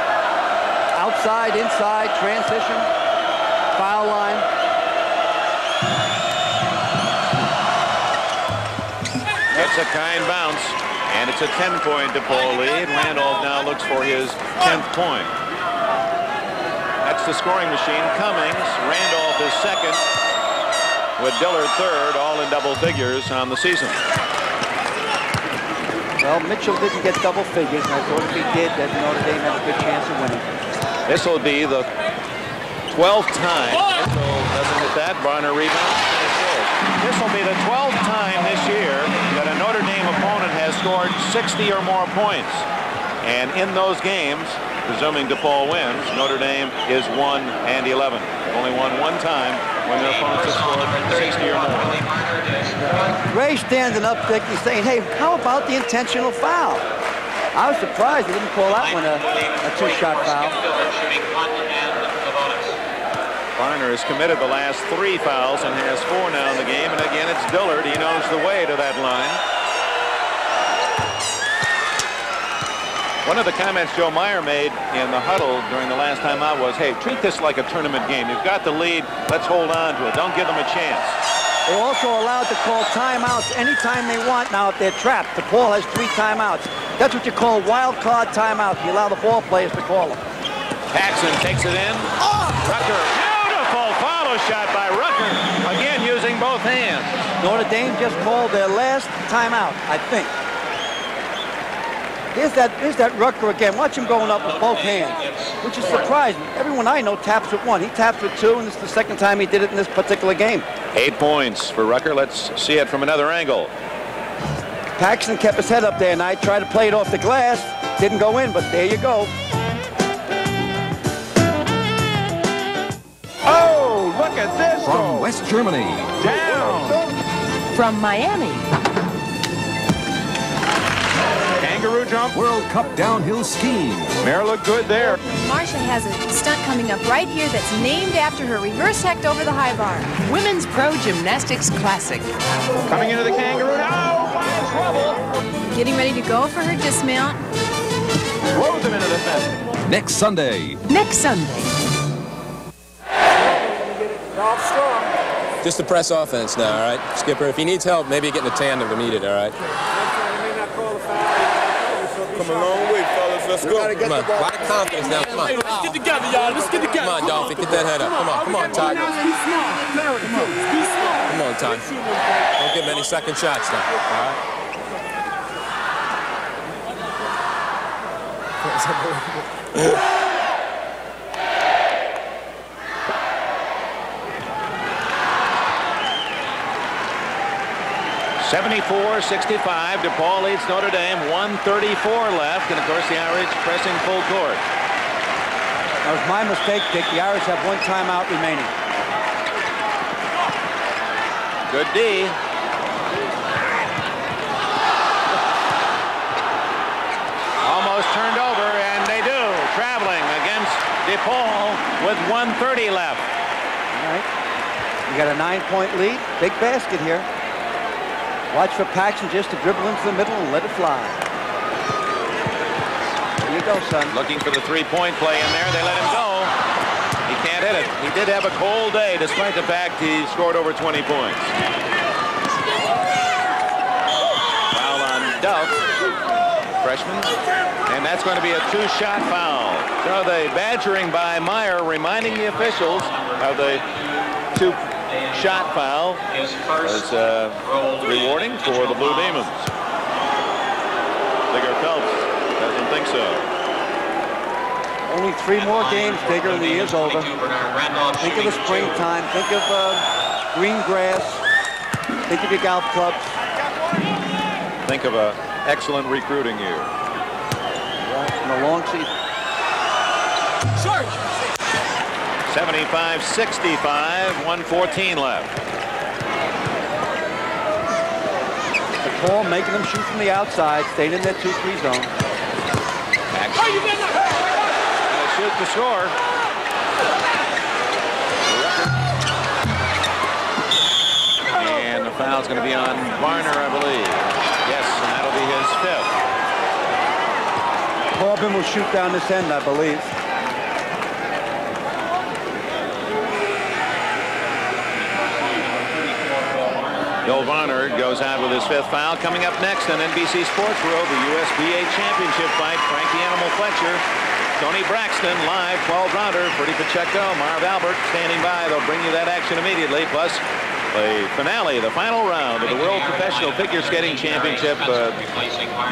Outside, inside, transition, foul line. It's a kind bounce, and it's a 10-point DePaul lead. Randolph now looks for his 10th point. That's the scoring machine. Cummings, Randolph is second, with Dillard third, all in double figures on the season. Well, Mitchell didn't get double figures, and I thought if he did, that Notre Dame had a good chance of winning. This will be the 12th time. Mitchell doesn't hit that. Varner rebounds. This will be the 12th time this year that a Notre Dame opponent has scored 60 or more points. And in those games, presuming DePaul wins, Notre Dame is 1 and 11. They've only won one time when their opponents have scored 60 or more. Ray standing up, he's saying, hey, how about the intentional foul? I was surprised he didn't call that one a, a two-shot foul. Varner has committed the last three fouls and has four now in the game. And again, it's Dillard. He knows the way to that line. One of the comments Joe Meyer made in the huddle during the last time out was, hey, treat this like a tournament game. You've got the lead. Let's hold on to it. Don't give them a chance. They're also allowed to call timeouts anytime they want now if they're trapped. DePaul has three timeouts. That's what you call wild card timeout. You allow the ball players to call them. Paxson takes it in. Ah! Rucker, beautiful follow shot by Rucker. Again, using both hands. Notre Dame just called their last timeout, I think. Here's that, here's that Rucker again. Watch him going up with both hands, which is surprising. Everyone I know taps with one. He taps with two, and this is the second time he did it in this particular game. Eight points for Rucker. Let's see it from another angle. Paxson kept his head up there, and I tried to play it off the glass. Didn't go in, but there you go. Oh, look at this. From West Germany, Down. From Miami, Kangaroo jump. World Cup downhill skiing. Mahre looked good there. Marsha has a stunt coming up right here that's named after her reverse hecht over the high bar. Women's Pro Gymnastics Classic. Coming into the kangaroo now. Trouble. Getting ready to go for her dismount. Throws him into the fence. Next Sunday, Next Sunday. Just the press offense now, all right? Skipper, if he needs help, maybe get in a tandem to meet it, all right? Come a long way, fellas. Let's go. Come on, a lot of confidence now. Come on. let's get together, y'all. Let's get together. Come on, Dolphin, get that head up. Come on, come on, Todd. Come on, Todd. Don't give him any second shots now, all right? Seventy-four, <laughs> 65. DePaul leads Notre Dame. 134 left. And of course, the Irish pressing full court. That was my mistake, Dick. The Irish have one timeout remaining. Good D. Almost turned over, and they do. Traveling against DePaul with 130 left. All right. You got a nine-point lead. Big basket here. Watch for Paxson just to dribble into the middle and let it fly. There you go, son. Looking for the three-point play in there. They let him go. He can't hit it. He did have a cold day, despite the fact he scored over 20 points. Foul on Duff, freshman. And that's going to be a two-shot foul. So the badgering by Meyer reminding the officials of the two-shot foul is uh, rewarding for the Blue Demons. Digger Phelps doesn't think so. Only three more games, Digger, and the year's over. Think of the springtime. Think of uh, green grass. Think of your golf clubs. Think of a excellent recruiting year. And a long season. 75-65, 114 left. Paul making them shoot from the outside, staying in that 2-3 zone. Gonna shoot the score. And the foul's going to be on Varner, I believe. Yes, and that'll be his fifth. Corbin will shoot down this end, I believe. Bill Varner goes out with his fifth foul. Coming up next on NBC Sports World, the USBA Championship fight. Frankie Animal Fletcher, Tony Braxton, live 12-rounder. Ferdie Pacheco, Marv Albert standing by. They'll bring you that action immediately. Plus, the finale, the final round of the World Professional Figure Skating Championship. Uh,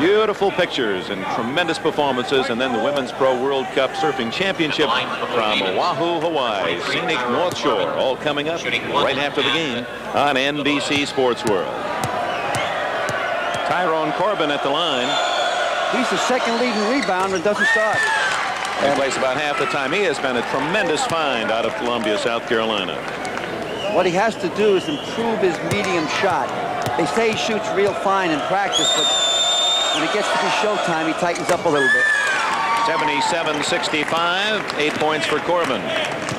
beautiful pictures and tremendous performances. And then the Women's Pro World Cup Surfing Championship from Oahu, Hawaii. Scenic North Shore. All coming up right after the game on NBC Sports World. Tyrone Corbin at the line. He's the second leading rebounder and doesn't start. He plays about half the time. He has been a tremendous find out of Columbia, South Carolina. What he has to do is improve his medium shot. They say he shoots real fine in practice, but when it gets to be showtime, he tightens up a little bit. 77-65, eight points for Corbin.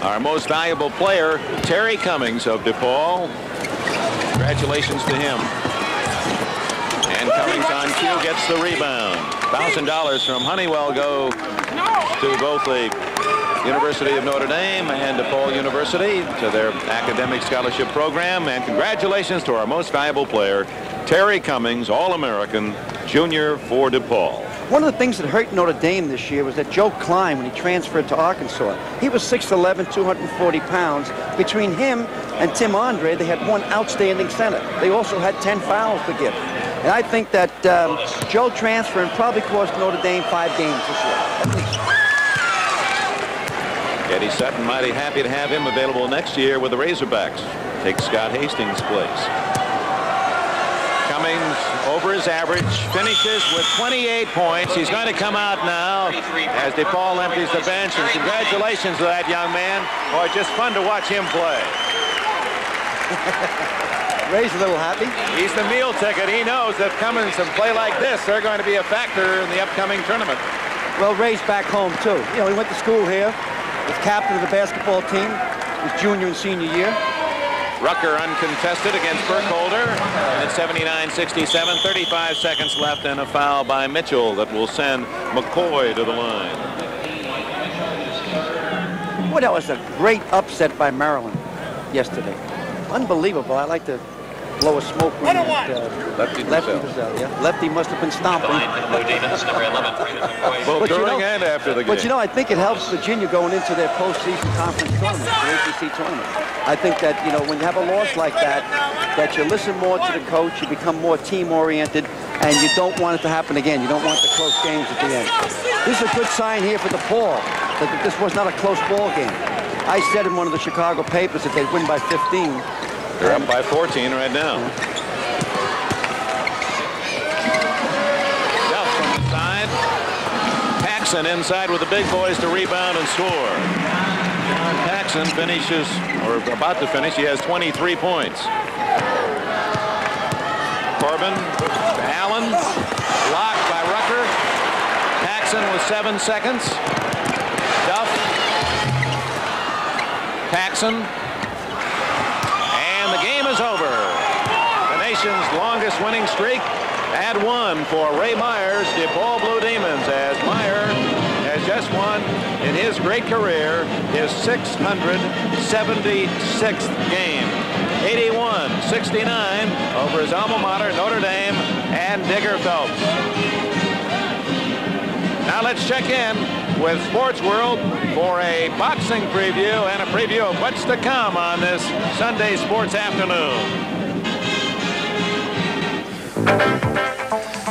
Our most valuable player, Terry Cummings of DePaul. Congratulations to him. And Cummings on cue gets the rebound. $1,000 from Honeywell go to both the University of Notre Dame and DePaul University to their academic scholarship program. And congratulations to our most valuable player, Terry Cummings, All-American, junior for DePaul. One of the things that hurt Notre Dame this year was that Joe Kleine, when he transferred to Arkansas, he was 6'11", 240 pounds. Between him and Tim Andree, they had one outstanding center. They also had 10 fouls to give. And I think that um, Joe transferring probably cost Notre Dame five games this year. Eddie Sutton mighty happy to have him available next year with the Razorbacks. Take Scott Hastings' place. Cummings over his average, finishes with 28 points. He's going to come out now as DePaul empties the bench. And congratulations to that young man. Boy, just fun to watch him play. <laughs> Ray's a little happy. He's the meal ticket. He knows that Cummings and play like this, they're going to be a factor in the upcoming tournament. Well, Ray's back home, too. You know, he went to school here, was captain of the basketball team, his junior and senior year. Rucker uncontested against Burkholder. And it's 79-67, 35 seconds left, and a foul by Mitchell that will send McCoy to the line. Boy, that was a great upset by Maryland yesterday. Unbelievable. I like to blow a smoke ring at uh, Lefty Lefty Driesell. Driesell, yeah. Lefty must have been stomping. Both But you during know- and after the game. But you know, I think it helps Virginia going into their postseason conference tournament, the ACC tournament. I think that, you know, when you have a loss like that, that you listen more to the coach, you become more team-oriented, and you don't want it to happen again. You don't want the close games at the end. This is a good sign here for the DePaul, that this was not a close ball game. I said in one of the Chicago papers that they'd win by 15. They're up by 14 right now. Duff from the side. Paxson inside with the big boys to rebound and score. John Paxson finishes, or about to finish, he has 23 points. Corbin Allen. Blocked by Rucker. Paxson with seven seconds. Duff. Paxson. Nation's longest winning streak at one for Ray Meyer's, DePaul Blue Demons, as Meyer has just won in his great career his 676th game. 81-69 over his alma mater, Notre Dame, and Digger Phelps. Now let's check in with Sports World for a boxing preview and a preview of what's to come on this Sunday sports afternoon.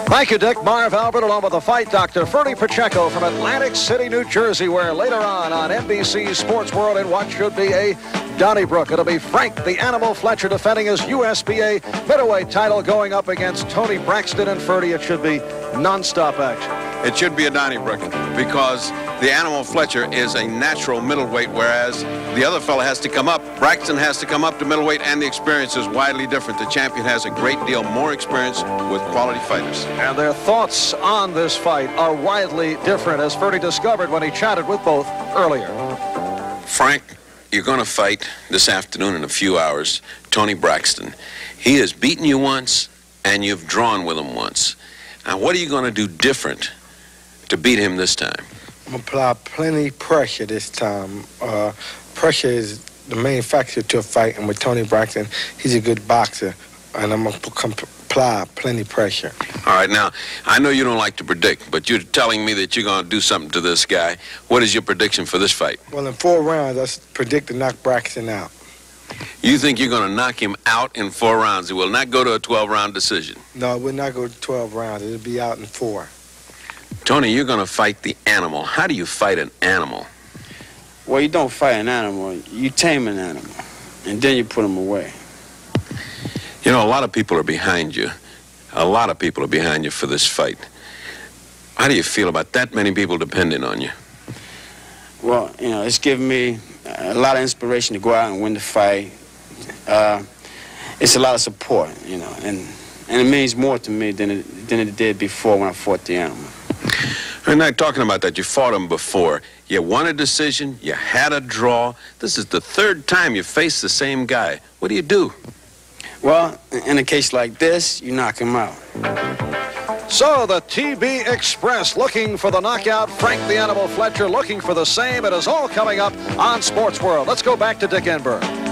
Thank you, Dick. Marv Albert along with the fight doctor, Ferdie Pacheco from Atlantic City, New Jersey, where later on on NBC Sports World in what should be a Donnybrook, it'll be Frank the Animal Fletcher defending his USBA middleweight title going up against Tony Braxton and Ferdie. It should be nonstop action. It should be a Donnybrook because the Animal Fletcher is a natural middleweight, whereas the other fellow has to come up. Braxton has to come up to middleweight, and the experience is widely different. The champion has a great deal more experience with quality fighters. And their thoughts on this fight are widely different, as Ferdie discovered when he chatted with both earlier. Frank, you're going to fight this afternoon in a few hours Tony Braxton. He has beaten you once, and you've drawn with him once. Now, what are you going to do different to beat him this time? I'm gonna apply plenty pressure this time. Uh, pressure is the main factor to a fight, and with Tony Braxton, he's a good boxer, and I'm gonna apply plenty pressure. All right, now, I know you don't like to predict, but you're telling me that you're going to do something to this guy. What is your prediction for this fight? Well, in four rounds, I predict to knock Braxton out. You think you're going to knock him out in four rounds? It will not go to a 12 round decision. No, it will not go to 12 rounds. It'll be out in four. Tony, you're going to fight the animal. How do you fight an animal? Well, you don't fight an animal. You tame an animal, and then you put him away. You know, a lot of people are behind you. A lot of people are behind you for this fight. How do you feel about that many people depending on you? Well, you know, it's given me a lot of inspiration to go out and win the fight. Uh, it's a lot of support, you know, and and it means more to me than it than it did before when I fought the animal. We're not talking about that. You fought him before. You won a decision. You had a draw. This is the third time you face the same guy. What do you do? Well, in a case like this, you knock him out. So the TB Express looking for the knockout. Frank the Animal Fletcher looking for the same. It is all coming up on Sports World. Let's go back to Dick Enberg.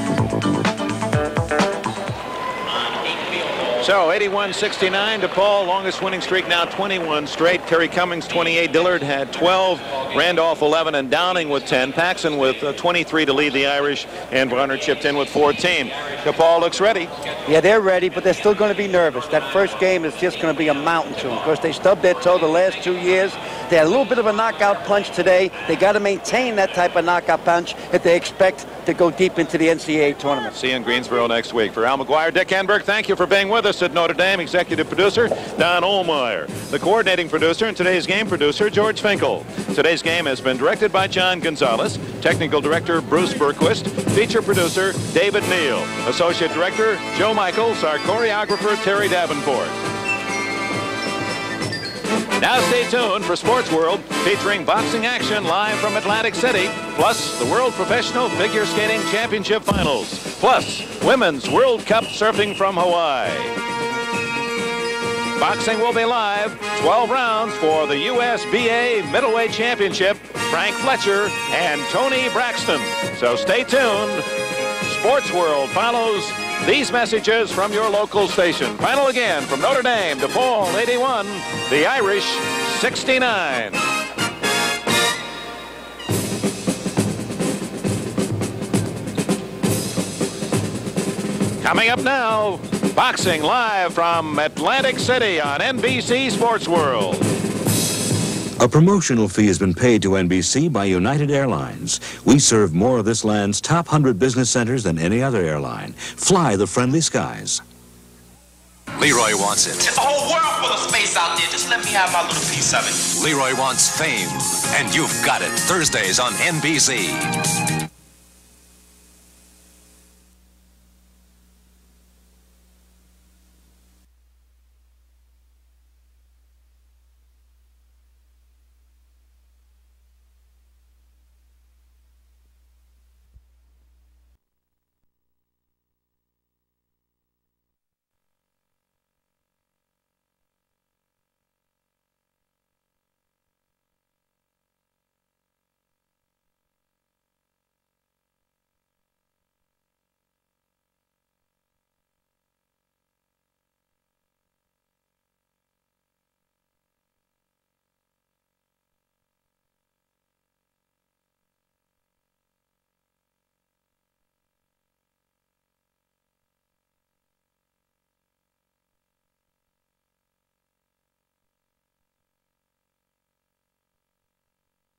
So 81-69 to Paul. longest winning streak now 21 straight. Terry Cummings 28, Dillard had 12, Randolph 11, and Downing with 10. Paxson with uh, 23 to lead the Irish, and Varner chipped in with 14. DePaul looks ready. Yeah, they're ready, but they're still going to be nervous. That first game is just going to be a mountain to them. Of course, they stubbed their toe the last two years. They had a little bit of a knockout punch today. They got to maintain that type of knockout punch if they expect to go deep into the NCAA tournament. See you in Greensboro next week. For Al McGuire, Dick Enberg, thank you for being with us at Notre Dame. Executive producer, Don Ohlmeyer. The coordinating producer and today's game producer, George Finkel. Today's game has been directed by John Gonzalez. Technical director, Bruce Berquist. Feature producer, David Neal. Associate director, Joe Michaels. Our choreographer, Terry Davenport. Now stay tuned for Sports World featuring boxing action live from Atlantic City, plus the World Professional Figure Skating Championship Finals, plus Women's World Cup Surfing from Hawaii. Boxing will be live, 12 rounds for the USBA Middleweight Championship, Frank Fletcher and Tony Braxton. So stay tuned. Sports World follows these messages from your local station. Final again from Notre Dame, DePaul 81, the Irish 69. Coming up now, boxing live from Atlantic City on NBC Sports World. A promotional fee has been paid to NBC by United Airlines. We serve more of this land's top 100 business centers than any other airline. Fly the friendly skies. Leroy wants it. There's a whole world full of space out there. Just let me have my little piece of it. Leroy wants fame, and you've got it. Thursdays on NBC.